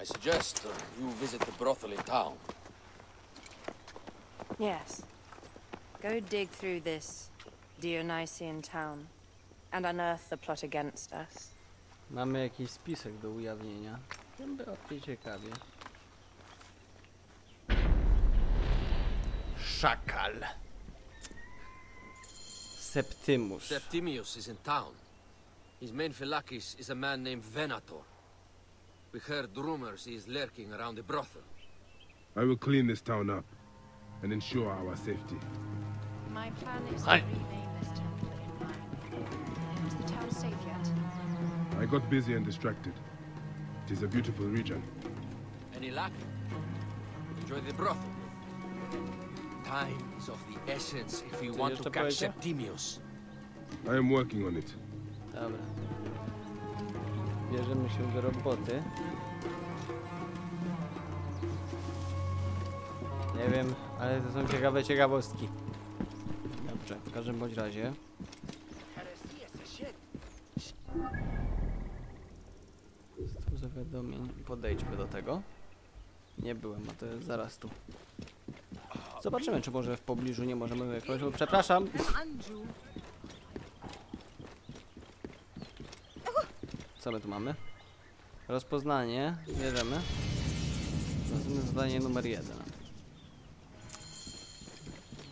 I suggest uh, you visit the brothel in town. Yes. Go dig through this Dionysian town and unearth the plot against us. Mamy jakiś spisek do ujawnienia. Tym bardziej ciekawie. Szakal. Septymus. Septimius is in town. His main phylakis is a man named Venator. We heard rumors he is lurking around the brothel. I will clean this town up and ensure our safety. My plan is Hi. to rename this temple in mine. Is the town safe yet? I got busy and distracted. It is a beautiful region. Any luck? Enjoy the brothel. Time is of the essence if we want to catch? Septimius. I am working on it. Dobra. Bierzemy się do roboty. Nie wiem, ale to są ciekawe ciekawostki. Dobrze, w każdym bądź razie. Tu zawiadomień. Podejdźmy do tego. Nie byłem, a to jest zaraz tu. Zobaczymy, czy może w pobliżu nie możemy Przepraszam! Co my tu mamy? Rozpoznanie, bierzemy. Następne zadanie numer jeden.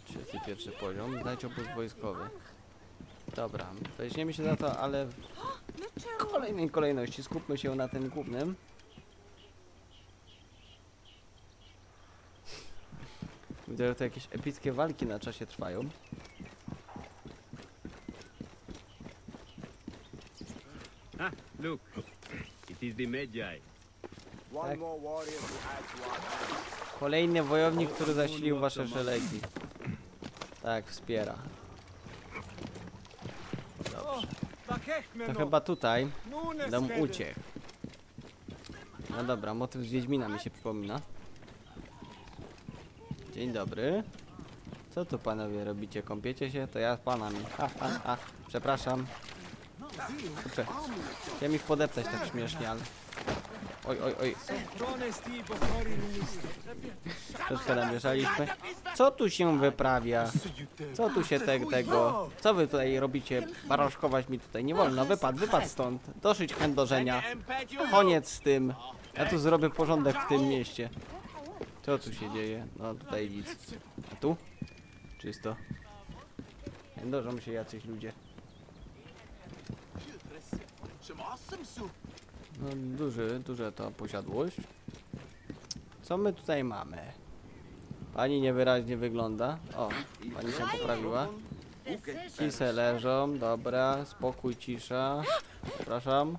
31 poziom, znajdź obóz wojskowy. Dobra, weźmiemy się za to, ale w kolejnej kolejności skupmy się na tym głównym. Widzę, że to jakieś epickie walki na czasie trwają. Ah, look. It is the Magi. Tak. Kolejny wojownik, który zasilił wasze szeregi. Tak, wspiera. Dobrze. To chyba tutaj dam uciech. No dobra, motyw z Wiedźmina mi się przypomina. Dzień dobry. Co tu panowie robicie? Kąpiecie się? To ja z panami. Ha, ha, ha. Przepraszam. Kurczę. Chciałem ich podeptać tak śmiesznie, ale... Oj, oj, oj. Troszkę namieszaliśmy. Co tu się wyprawia? Co tu się te, tego? Co wy tutaj robicie? Baroszkować mi tutaj nie wolno. Wypad, wypad stąd. Dosyć chędożenia. Koniec z tym. Ja tu zrobię porządek w tym mieście. Co tu się dzieje? No tutaj nic. A tu? Czysto. Chędożą się jacyś ludzie. No, duży, duże to posiadłość. Co my tutaj mamy? Pani niewyraźnie wygląda. O, pani się poprawiła. Ci se leżą, dobra, spokój, cisza. Przepraszam.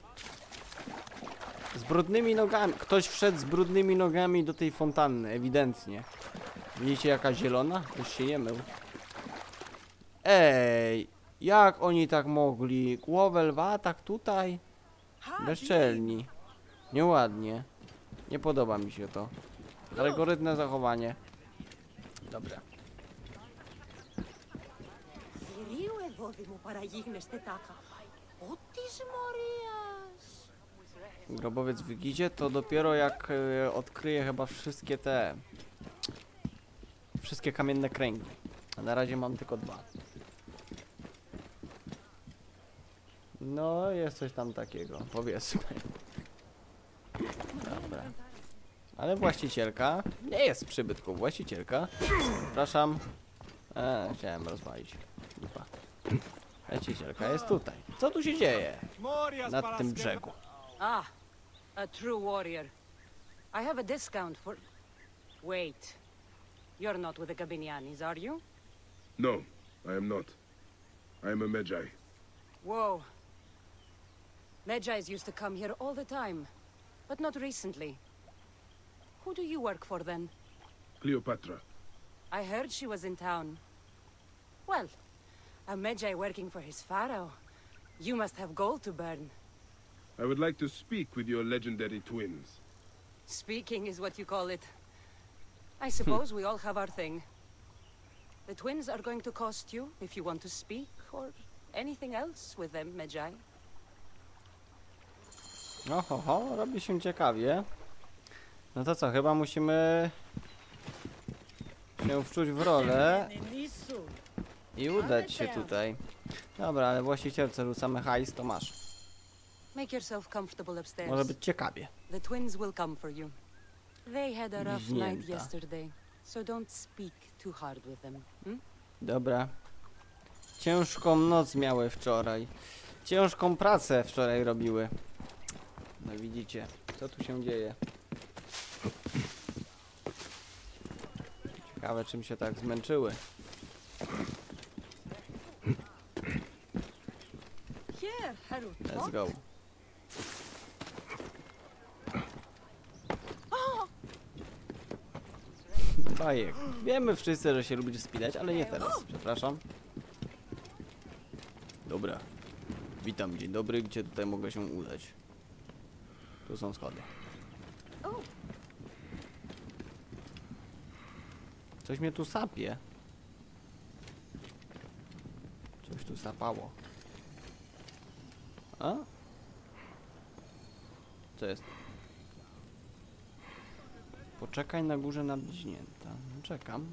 Z brudnymi nogami. Ktoś wszedł z brudnymi nogami do tej fontanny, ewidentnie. Widzicie jaka zielona? Już się nie mył. Ej, jak oni tak mogli? Głowę lwa tak tutaj? Bezczelni. Nieładnie. Nie podoba mi się to. Algorytne zachowanie. Dobra. Siriue vovimu para ignes te taka. Grobowiec w Gizie to dopiero jak e, odkryję chyba wszystkie te... Wszystkie kamienne kręgi. A na razie mam tylko dwa. No, jest coś tam takiego, powiedzmy. Dobra. Ale właścicielka nie jest przybytku. Właścicielka. Przepraszam. E, chciałem rozwalić. Dupa. Właścicielka jest tutaj. Co tu się dzieje? Na tym brzegu. Ah, a true warrior. I have a discount for... Wait. You're not with the Gabinianis, are you? No, I am not. I am a Medjay. Whoa. Medjais used to come here all the time, but not recently. Who do you work for then? Cleopatra. I heard she was in town. Well, a Medjay working for his pharaoh. You must have gold to burn. I would like to speak with your legendary twins. Speaking is what you call it. I suppose we all have our thing. The twins are going to cost you if you want to speak, or anything else with them, Medjay. Oho, ho, robi się ciekawie. No to co, chyba musimy się wczuć w rolę i udać się tutaj. Dobra, ale właścicielce rzucamy hajs, to masz. Make yourself comfortable upstairs. Może być ciekawie. The twins will come for you. They had a rough night yesterday, so don't speak too hard with them. Hmm? Dobra. Ciężką noc miały wczoraj. Ciężką pracę wczoraj robiły. No widzicie, co tu się dzieje. Ciekawe czym się tak zmęczyły. Let's go. Bajek. Wiemy wszyscy, że się lubisz spinać, ale nie teraz. Przepraszam. Dobra. Witam, dzień dobry. Gdzie tutaj mogę się udać? Tu są schody. Coś mnie tu sapie. Coś tu sapało. A? Co jest? Poczekaj na górze na bliźnięta. No, czekam.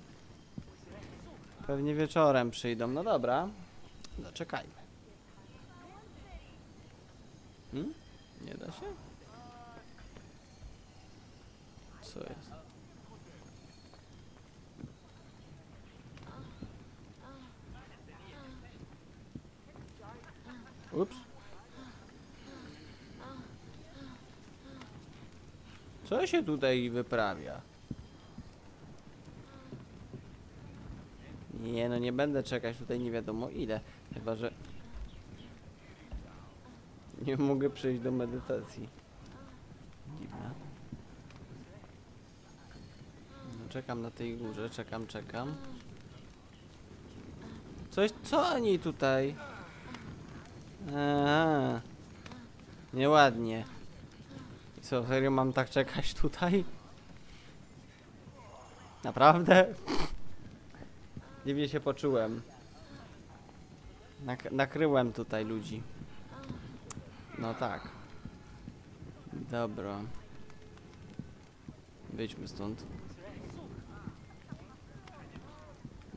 Pewnie wieczorem przyjdą. No dobra. Zaczekajmy. Hmm? Nie da się? Co jest? Ups. Co się tutaj wyprawia? Nie, no nie będę czekać tutaj nie wiadomo ile. Chyba, że... Nie mogę przejść do medytacji. Dziwne. No, czekam na tej górze, czekam, czekam. Coś, co oni tutaj? Aha. Nieładnie. Co, serio mam tak czekać tutaj? Naprawdę? Dziwnie się poczułem. Nak nakryłem tutaj ludzi. No tak. Dobra. Wyjdźmy stąd.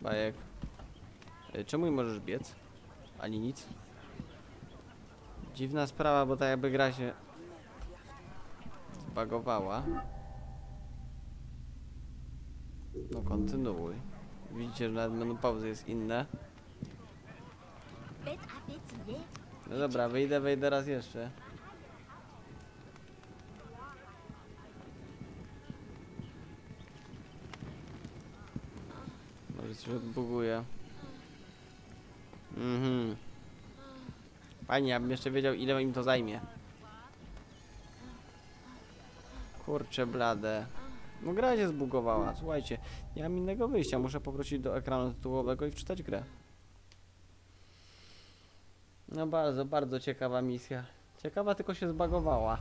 Bajek. E, Czemu nie możesz biec? Ani nic? Dziwna sprawa, bo tak jakby gra się zbagowała. No kontynuuj. Widzicie, że nawet menu pauzy jest inne. No dobra, wyjdę, wejdę raz jeszcze. Może coś odbuguje. Mhm. Fajnie, ja bym jeszcze wiedział ile im to zajmie. Kurczę blade. No gra się zbugowała, słuchajcie. Nie mam innego wyjścia, muszę powrócić do ekranu tytułowego i wczytać grę. No bardzo, bardzo ciekawa misja. Ciekawa tylko się zbagowała.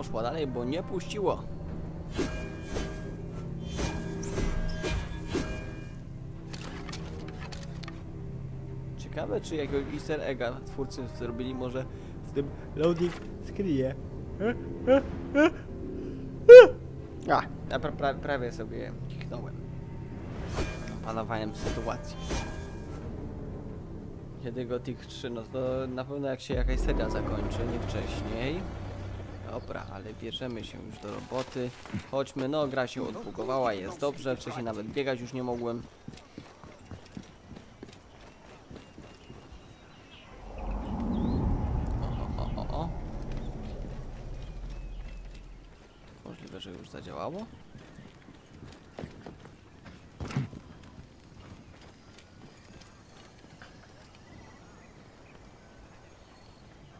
Poszła dalej, bo nie puściło. Ciekawe, czy jakiegoś easter egga twórcy zrobili może w tym loading screenie. A, ja pra, pra, prawie sobie kiknąłem. Opanowałem sytuację. Kiedy Gothic 3, no to na pewno jak się jakaś seria zakończy, nie wcześniej. Dobra, ale bierzemy się już do roboty. Chodźmy, no gra się odbugowała, jest dobrze. Wcześniej nawet biegać już nie mogłem. O, o, o, o. Możliwe, że już zadziałało?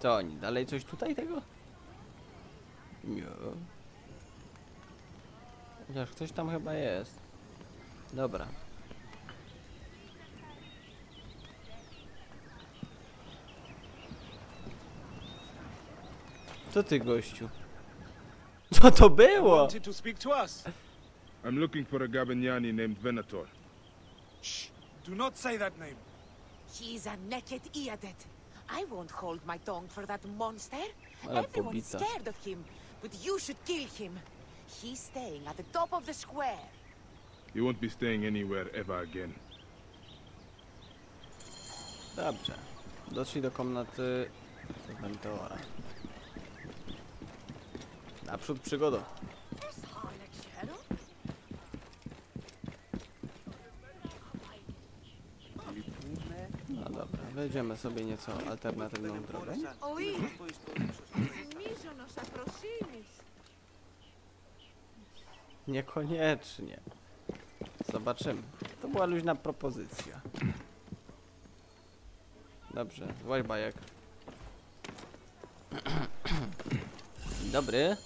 To oni, dalej coś tutaj tego? Nie. Chociaż ktoś tam chyba jest. Dobra. Co ty gościu? Co to było? Wanted to speak to us. I'm looking for a Gabiniani named Venator. Shh! Do not say that name. She's a naked Iadet. I won't hold my tongue for that monster. Ale Everyone's scared of him, but you should kill him. He's staying at the top of the square. You won't be staying anywhere ever again. Dobrze. Doszli do komnaty Mentora. Naprzód przygodą. No dobra, wejdziemy sobie nieco alternatywną drogę. Niekoniecznie. Zobaczymy. To była luźna propozycja. Dobrze, złaś bajek. <clears throat> Dobry.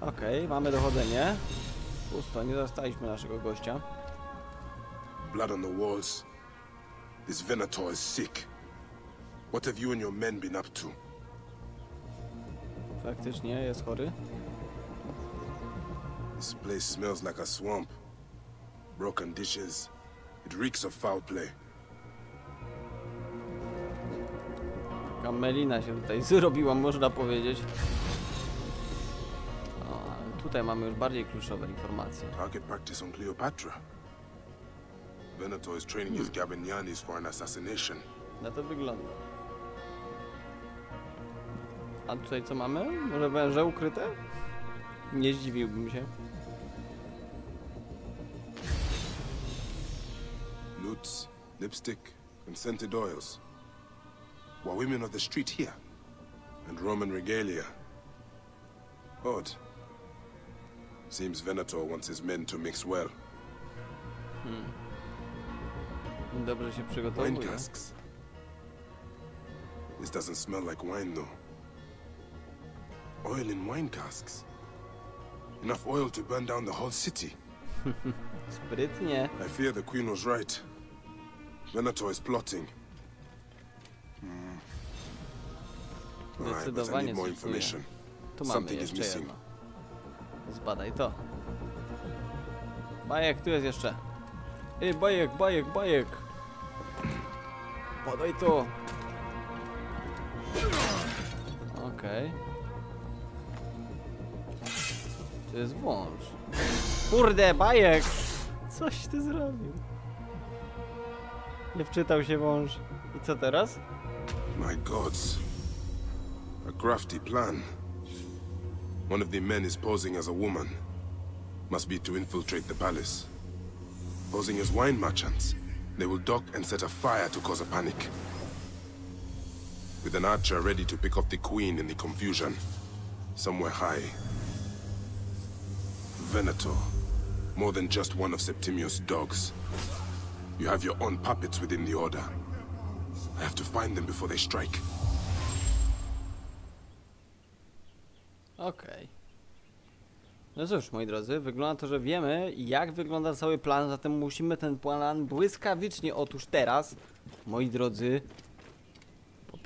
Okej, mamy dochodzenie. Pusto, nie dostaliśmy naszego gościa. Blood on the walls. This Venator is sick. What have you and your men been up to? Faktycznie jest chory. This place smells like a swamp. Broken dishes. It reeks of foul play. Taka melina się tutaj <laughs> zrobiła, można powiedzieć. O, tutaj mamy już bardziej kluczowe informacje. Target practice on Cleopatra. Venator is training his Gabinianis for an assassination. Na to wygląda. A tutaj co mamy? Może węże ukryte? Nie zdziwiłbym się. Loots, lipstick, and scented oils. While women of the street here. And Roman regalia. Odd. Seems Venator wants his men to mix well. Dobrze się Wine przygotowuje. casks. This doesn't smell like wine, though. Oil in wine casks. Enough oil to burn down the whole city. <laughs> Sprytnie. I fear the queen was right. Venator is plotting. Hmm. Alright, but I need more information. Tu mamy Something is jeszcze missing. jedno. Zbadaj to. Bajek, tu jest jeszcze. Ej, bajek, bajek, bajek. Badaj to. Okej. To jest wąż. Kurde, bajek! Coś ty zrobił. Nie wczytał się wąż. I co teraz? My gods. A crafty plan. One of the men is posing as a woman. Must be to infiltrate the palace. Posing as wine merchants, they will dock and set a fire to cause a panic. With an archer ready to pick off the queen in the confusion. Somewhere high. Venator. More than just one of Septimius' dogs. You have your own puppets within the order. I have to find them before they strike. Okej. No cóż, moi drodzy, wygląda to, że wiemy, jak wygląda cały plan, zatem musimy ten plan błyskawicznie, otóż teraz, moi drodzy,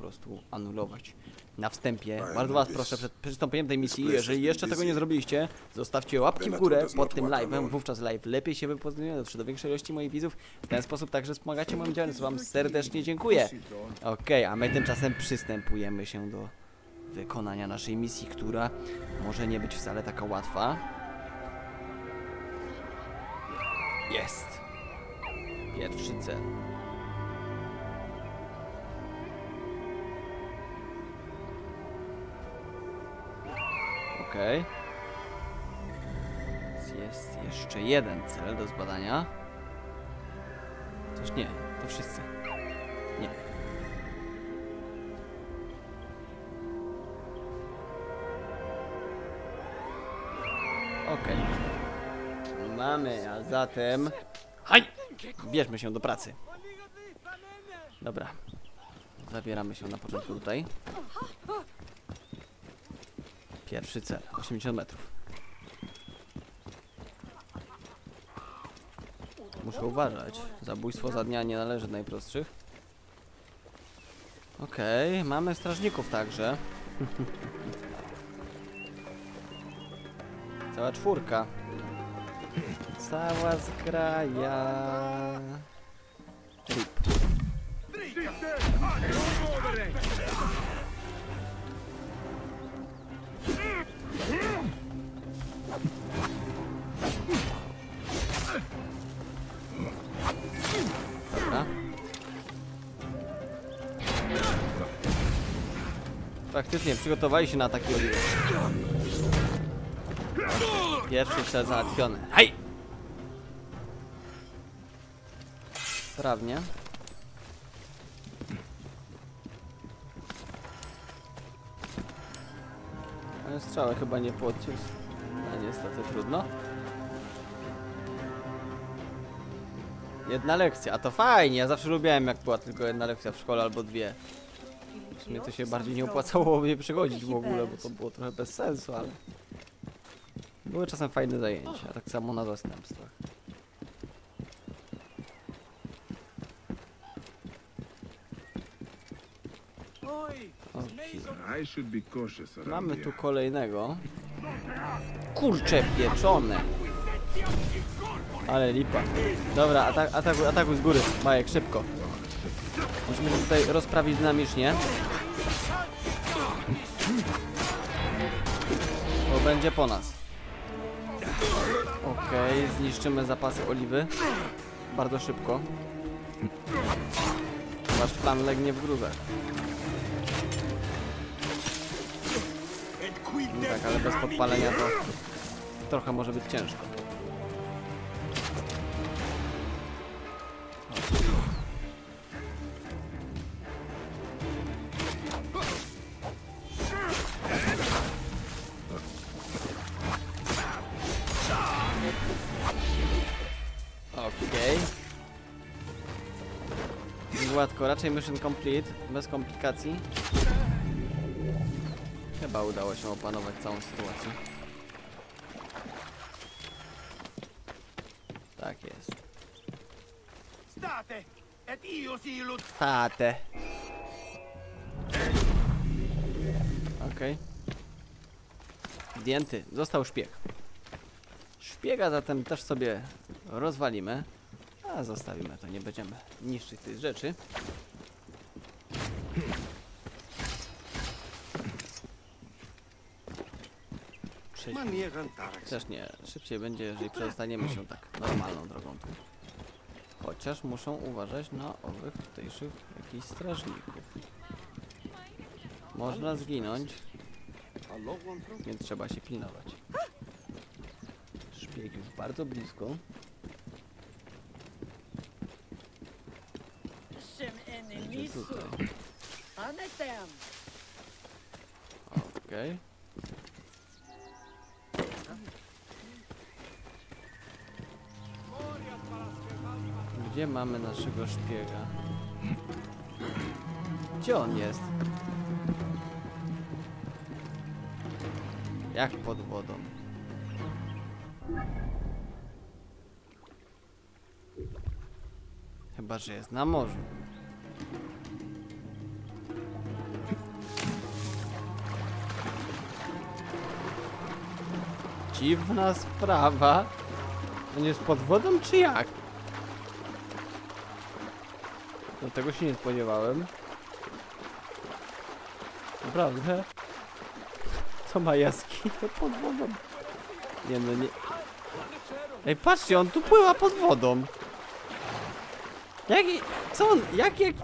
prostu anulować na wstępie. Bardzo Was proszę przed przystąpieniem tej misji, jeżeli jeszcze tego nie zrobiliście, zostawcie łapki w górę pod tym live'em, wówczas live lepiej się wypozycjonuje, dotrze do większej ilości moich widzów. W ten sposób także wspomagacie moim działaniu, co Wam serdecznie dziękuję. Okej, a my tymczasem przystępujemy się do wykonania naszej misji, która może nie być wcale taka łatwa. Jest. Pierwszy cel. Okej. Więc Jest jeszcze jeden cel do zbadania. Coś nie, to wszyscy. Nie. Okej. Mamy, a zatem... Haj! Bierzmy się do pracy. Dobra. Zabieramy się na początku tutaj. Pierwszy cel, 80 metrów. Muszę uważać. Zabójstwo za dnia nie należy do najprostszych. Okej, mamy strażników także. <laughs> Cała czwórka. Cała zgraja. Rip. Faktycznie przygotowali się na taki oliwy. Pierwszy cel załatwiony. Hej! Sprawnie. Ale strzałę chyba nie podciął. No niestety trudno. Jedna lekcja, a to fajnie, ja zawsze lubiłem jak była tylko jedna lekcja w szkole albo dwie. W sumie to się bardziej nie opłacało mnie przychodzić w ogóle, bo to było trochę bez sensu, ale... Były czasem fajne zajęcia, tak samo na zastępstwach. Around Mamy tu kolejnego. Kurcze pieczone. Ale lipa. Dobra, atak, atakuj, atakuj z góry. Majek, szybko. Musimy się tutaj rozprawić dynamicznie. Będzie po nas. Okej, zniszczymy zapasy oliwy. Bardzo szybko. Wasz plan legnie w gruzach. Tak, ale bez podpalenia to trochę może być ciężko. Raczej mission complete, bez komplikacji. Chyba udało się opanować całą sytuację. Tak jest. State, et io silut Tate. Okej. Zdjęty. Został szpieg. Szpiega zatem też sobie rozwalimy. A zostawimy to, nie będziemy niszczyć tych rzeczy. Też nie, szybciej będzie, jeżeli przedostaniemy się tak normalną drogą. Chociaż muszą uważać na owych tutejszych jakichś strażników. Można zginąć, więc trzeba się pilnować. Szpieg już bardzo blisko. Będzie tutaj. Okej. Gdzie mamy naszego szpiega? Gdzie on jest? Jak pod wodą? Chyba, że jest na morzu. Dziwna sprawa. On jest pod wodą, czy jak? No tego się nie spodziewałem. Naprawdę? Co ma jaskinię pod wodą? Nie no nie... Ej, patrzcie, on tu pływa pod wodą. Jaki... Co on... Jak... jak...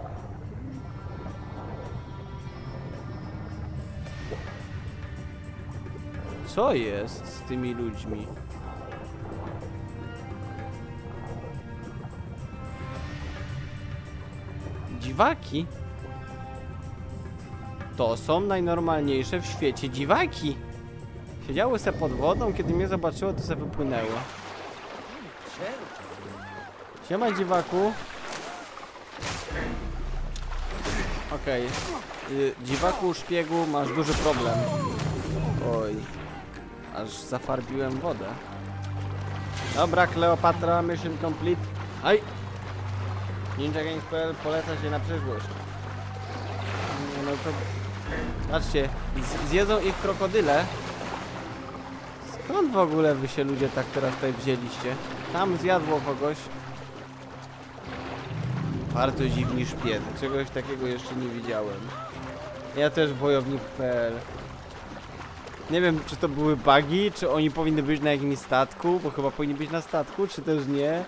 Co jest z tymi ludźmi? Dziwaki? To są najnormalniejsze w świecie dziwaki. Siedziały se pod wodą, kiedy mnie zobaczyło, to se wypłynęło. Siema dziwaku. Okej. Y, Dziwaku szpiegu, masz duży problem. Oj. Aż zafarbiłem wodę. Dobra, Kleopatra, mission complete. Aj! Ninja Games.pl poleca się na przyszłość. No to... Patrzcie, zjedzą ich krokodyle. Skąd w ogóle wy się ludzie tak teraz tutaj wzięliście? Tam zjadło kogoś. Bardzo dziwni szpieg. Czegoś takiego jeszcze nie widziałem. Ja też wojownik.pl Nie wiem, czy to były bugi, czy oni powinny być na jakimś statku, bo chyba powinni być na statku, czy też nie.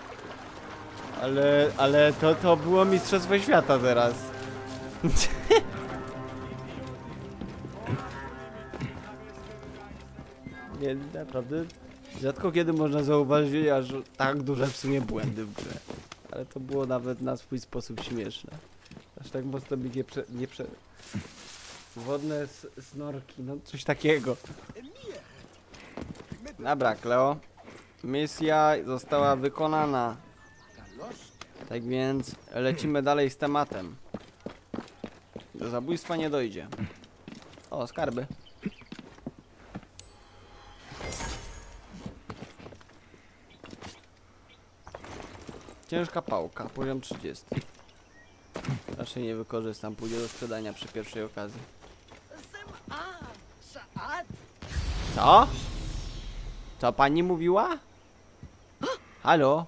Ale, ale to, to było Mistrzostwo Świata teraz. <laughs> Nie, naprawdę rzadko kiedy można zauważyć aż tak duże w sumie błędy w grze. Ale to było nawet na swój sposób śmieszne. Aż tak mocno mi nie prze... Nie prze... Wodne snorki, no coś takiego. Dobra, Kleo. Misja została wykonana. Tak więc lecimy dalej z tematem. Do zabójstwa nie dojdzie. O, skarby. Ciężka pałka, poziom 30. Raczej nie wykorzystam, pójdzie do sprzedania przy pierwszej okazji. Co? Co pani mówiła? Halo?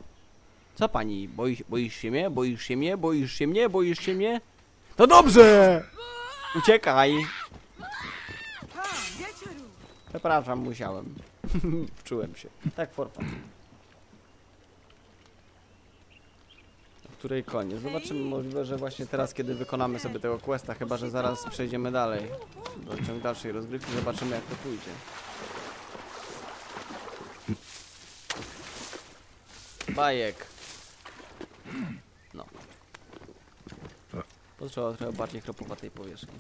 Co pani? Boisz, boisz się mnie? Boisz się mnie? Boisz się mnie? Boisz się mnie? To dobrze! Uciekaj! Przepraszam, musiałem. <laughs> Wczułem się. Tak for fun. W której koniec? Zobaczymy, możliwe, że właśnie teraz, kiedy wykonamy sobie tego questa, chyba, że zaraz przejdziemy dalej. Do ciąg dalszej rozgrywki, zobaczymy jak to pójdzie. Bajek. No. Potrzeba trochę bardziej chropowatej powierzchni.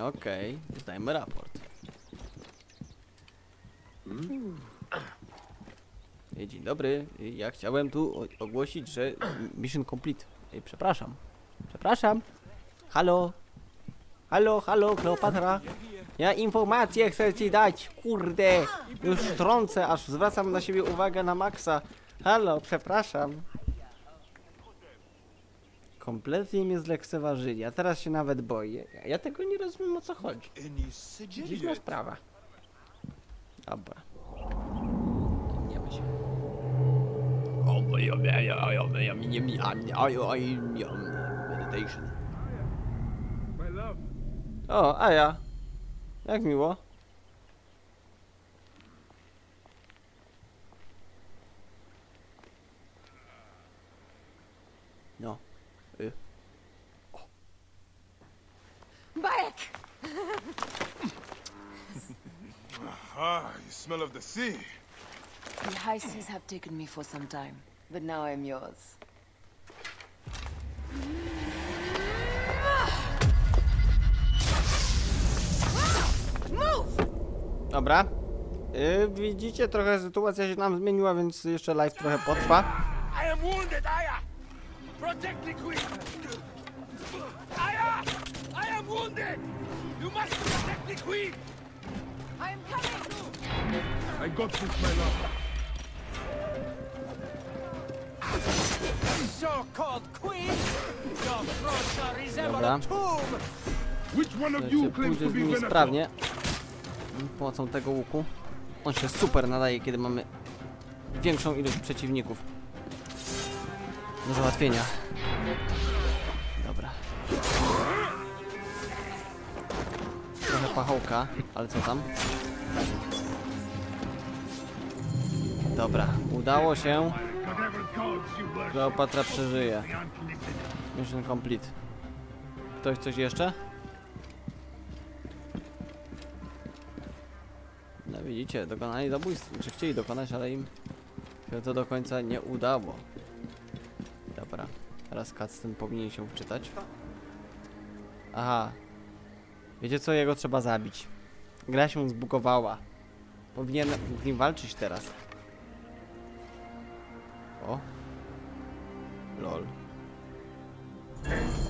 Okej, zdajmy raport. Ej, Dzień dobry, ja chciałem tu ogłosić, że mission complete. Ej, przepraszam. Przepraszam. Halo. Halo, halo, Kleopatra. Ja informację chcę ci dać, kurde. Już trącę, aż zwracam na siebie uwagę na maksa. Halo, przepraszam. Kompletnie mnie zlekceważyli, a teraz się nawet boję. Ja- Ja tego nie rozumiem o co chodzi. Dziwna sprawa. Dobra. Nie się. Meditation. My love. O, a ja. Jak miło. No. Y. Back! <laughs> Ah, you smell of the sea. The high seas have taken me for some time, but now I'm yours. Dobra. Y, widzicie, trochę sytuacja się nam zmieniła, więc jeszcze live trochę potrwa. I am wounded, Aya! Protect Dobra. a tomb! Which one of Słuchajcie, you claims pójdzie to z be nimi sprawnie. Pomocą tego łuku. On się super nadaje, kiedy mamy większą ilość przeciwników. Do załatwienia. Dobra. Trochę pachołka, ale co tam? Dobra, udało się. Kleopatra przeżyje. Mission complete. Ktoś coś jeszcze? No widzicie, dokonali zabójstwa. Czy chcieli dokonać, ale im się to do końca nie udało. Dobra, teraz cutscene powinien się wczytać. Aha. Wiecie co? Jego trzeba zabić. Gra się zbugowała. Powinien z nim walczyć teraz. O. Lol.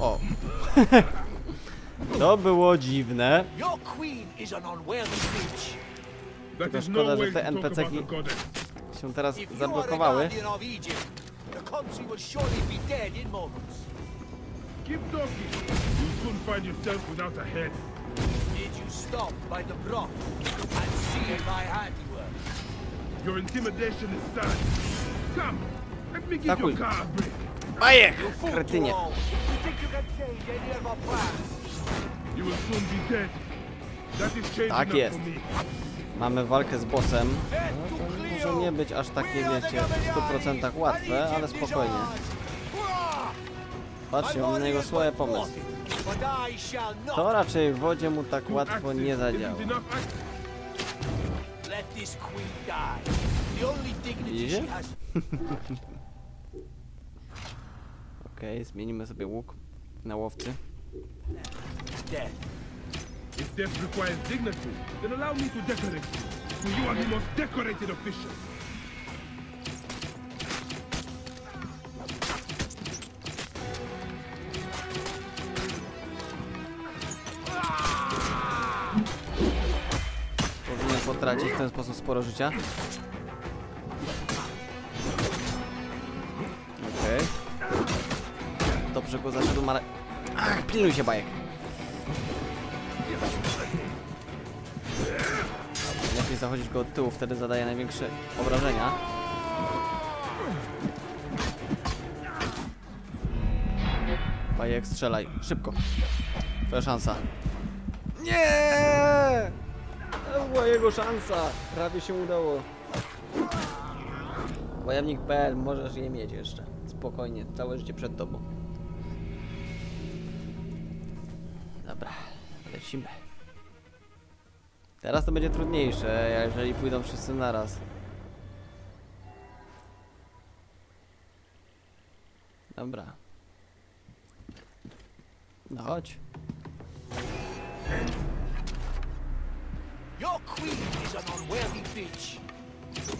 O. <laughs> to było dziwne. Tylko szkoda, no że te NPC-ki się teraz you zablokowały. Keep talking. You'll soon find yourself without a head. Did you stop by the broth and see my handiwork? Your intimidation is sad. Come, let me give Takuj. your car a break. Bajek! Kretynie. Tak up jest. Mamy walkę z bossem. No, może nie być aż takie, wiecie, w 100% łatwe, ale spokojnie. Patrzcie, mam na niego słaby pomysł. Not To raczej w wodzie mu tak Two łatwo nie zadziała. isn't <laughs> enough axe. let this queen die. The only dignity Widzicie? Okej, zmienimy sobie łuk na łowcy. If death requires dignity, then allow me to decorate you. For you are the most decorated official. Powinien potracić w ten sposób sporo życia. Dobrze go zaszedł, ale... Ach, pilnuj się, bajek. Lepiej zachodzić go od tyłu, wtedy zadaje największe obrażenia. Bajek, strzelaj. Szybko. Twoja szansa. Nie! To była jego szansa. Prawie się udało. Wojownik.pl, możesz je mieć jeszcze. Spokojnie, całe życie przed tobą. Dobra, lecimy. Teraz to będzie trudniejsze, jeżeli pójdą wszyscy naraz. Dobra. No chodź. Your queen is an unworthy bitch.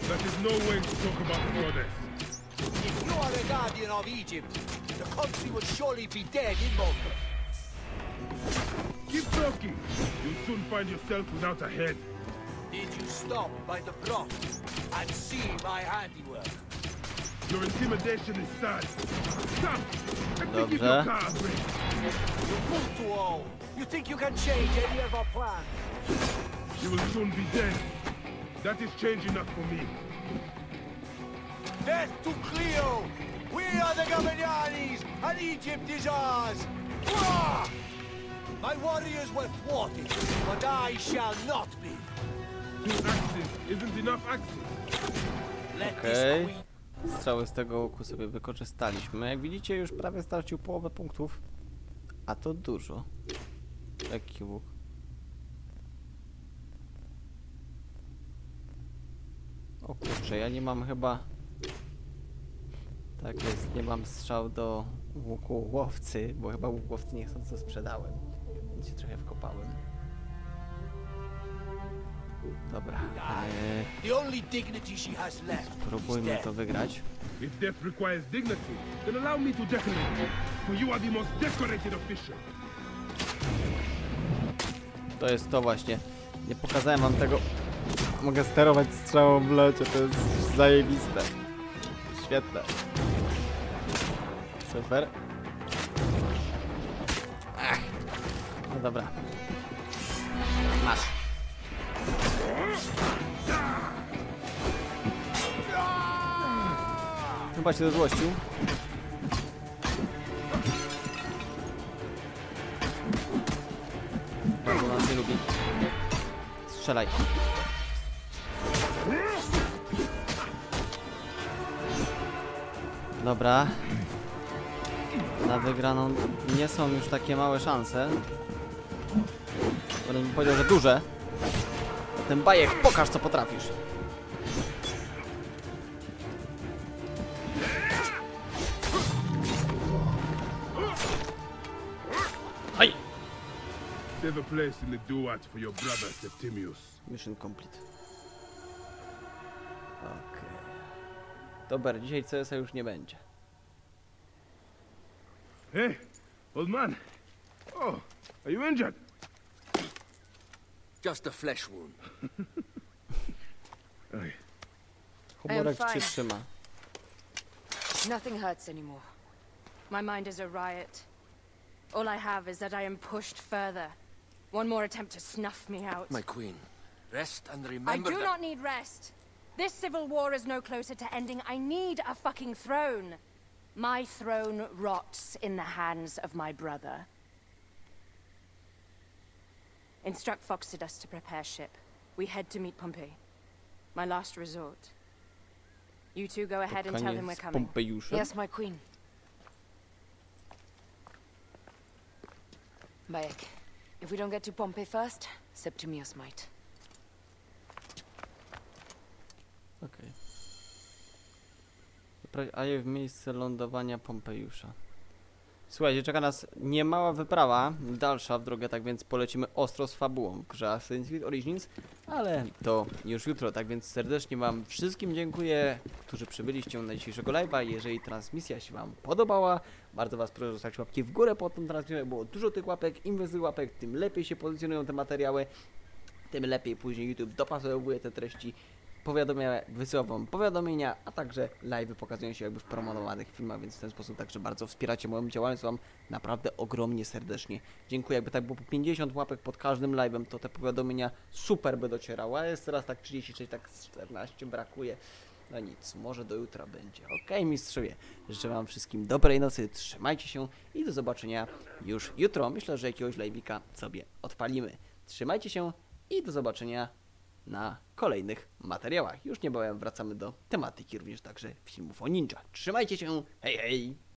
That is no way to talk about goddess. If you are the guardian of Egypt, the country will surely be dead in moments. Keep talking. You'll soon find yourself without a head. Did you stop by the broth and see my handiwork? Your intimidation is sad. Come, let me give Dobrze. your car. You fool to all. You think you can change any of our plans? You will soon be dead. That is change enough for me. Death to Cleo! We are the Gabanianis, and Egypt is ours! Hurrah! My warriors were thwarted, but I shall not be. Two axes isn't enough. Let Okej. queen Strzały z tego łuku sobie wykorzystaliśmy. Jak widzicie, już prawie stracił połowę punktów. A to dużo. Lekki łuk. O kurczę, ja nie mam chyba... Tak jest, nie mam strzał do łuku łowcy, bo chyba łuk łowcy niechcąco sprzedałem. Więc się trochę wkopałem. Dobra. Eee, spróbujmy to wygrać. If death requires dignity, then allow me to decorate you. For you are the most decorated official. To jest to właśnie. Nie pokazałem wam tego. Mogę sterować strzałą w locie, to jest zajebiste. Świetne. Super. Dobra. Masz. Chyba się dozłościł. Bardzo nas nie lubi. Strzelaj. Dobra. Na wygraną nie są już takie małe szanse. Będę mi powiedział, że duże. Ten bajek, pokaż co potrafisz. Hej! Save a place in the Duat for your brother, Septimius. Mission complete. Okej. Dobra, dzisiaj CS-a już nie będzie. Hey, old man. Oh, are you injured? Just a flesh wound. <laughs> Aye. Humorek fine. cię trzyma. Nothing hurts anymore. My mind is a riot. All I have is that I am pushed further. One more attempt to snuff me out. My queen, rest and remember I do not need rest. This civil war is no closer to ending. I need a fucking throne. My throne rots in the hands of my brother. Instruct Foxidus to prepare ship. We head to meet Pompey. My last resort. You two go ahead and tell him we're coming. Pompejuszem. Yes, my queen. Bayek, if we don't get to Pompey first, Septimius might. Okej. Okay. A je w miejsce lądowania Pompejusza. Słuchajcie, czeka nas niemała wyprawa, dalsza w drogę, tak więc polecimy ostro z fabułą w grze Assassin's Creed Origins, ale to już jutro, tak więc serdecznie Wam wszystkim dziękuję, którzy przybyliście na dzisiejszego live'a. Jeżeli transmisja się Wam podobała, bardzo Was proszę zostawić łapki w górę pod tą transmisją, było dużo tych łapek, im więcej łapek, tym lepiej się pozycjonują te materiały, tym lepiej później YouTube dopasowuje te treści powiadomia, wysyła wam powiadomienia, a także live pokazują się jakby w promowanych filmach, więc w ten sposób także bardzo wspieracie moją działalność, wam naprawdę ogromnie serdecznie dziękuję. Jakby tak było po 50 łapek pod każdym live'em, to te powiadomienia super by docierały, a jest teraz tak 36, tak z 14 brakuje. No nic, może do jutra będzie. Okej, mistrzowie, życzę wam wszystkim dobrej nocy, trzymajcie się i do zobaczenia już jutro. Myślę, że jakiegoś live'ika sobie odpalimy. Trzymajcie się i do zobaczenia na kolejnych materiałach. Już niebawem wracamy do tematyki również także filmów o ninja. Trzymajcie się, hej hej!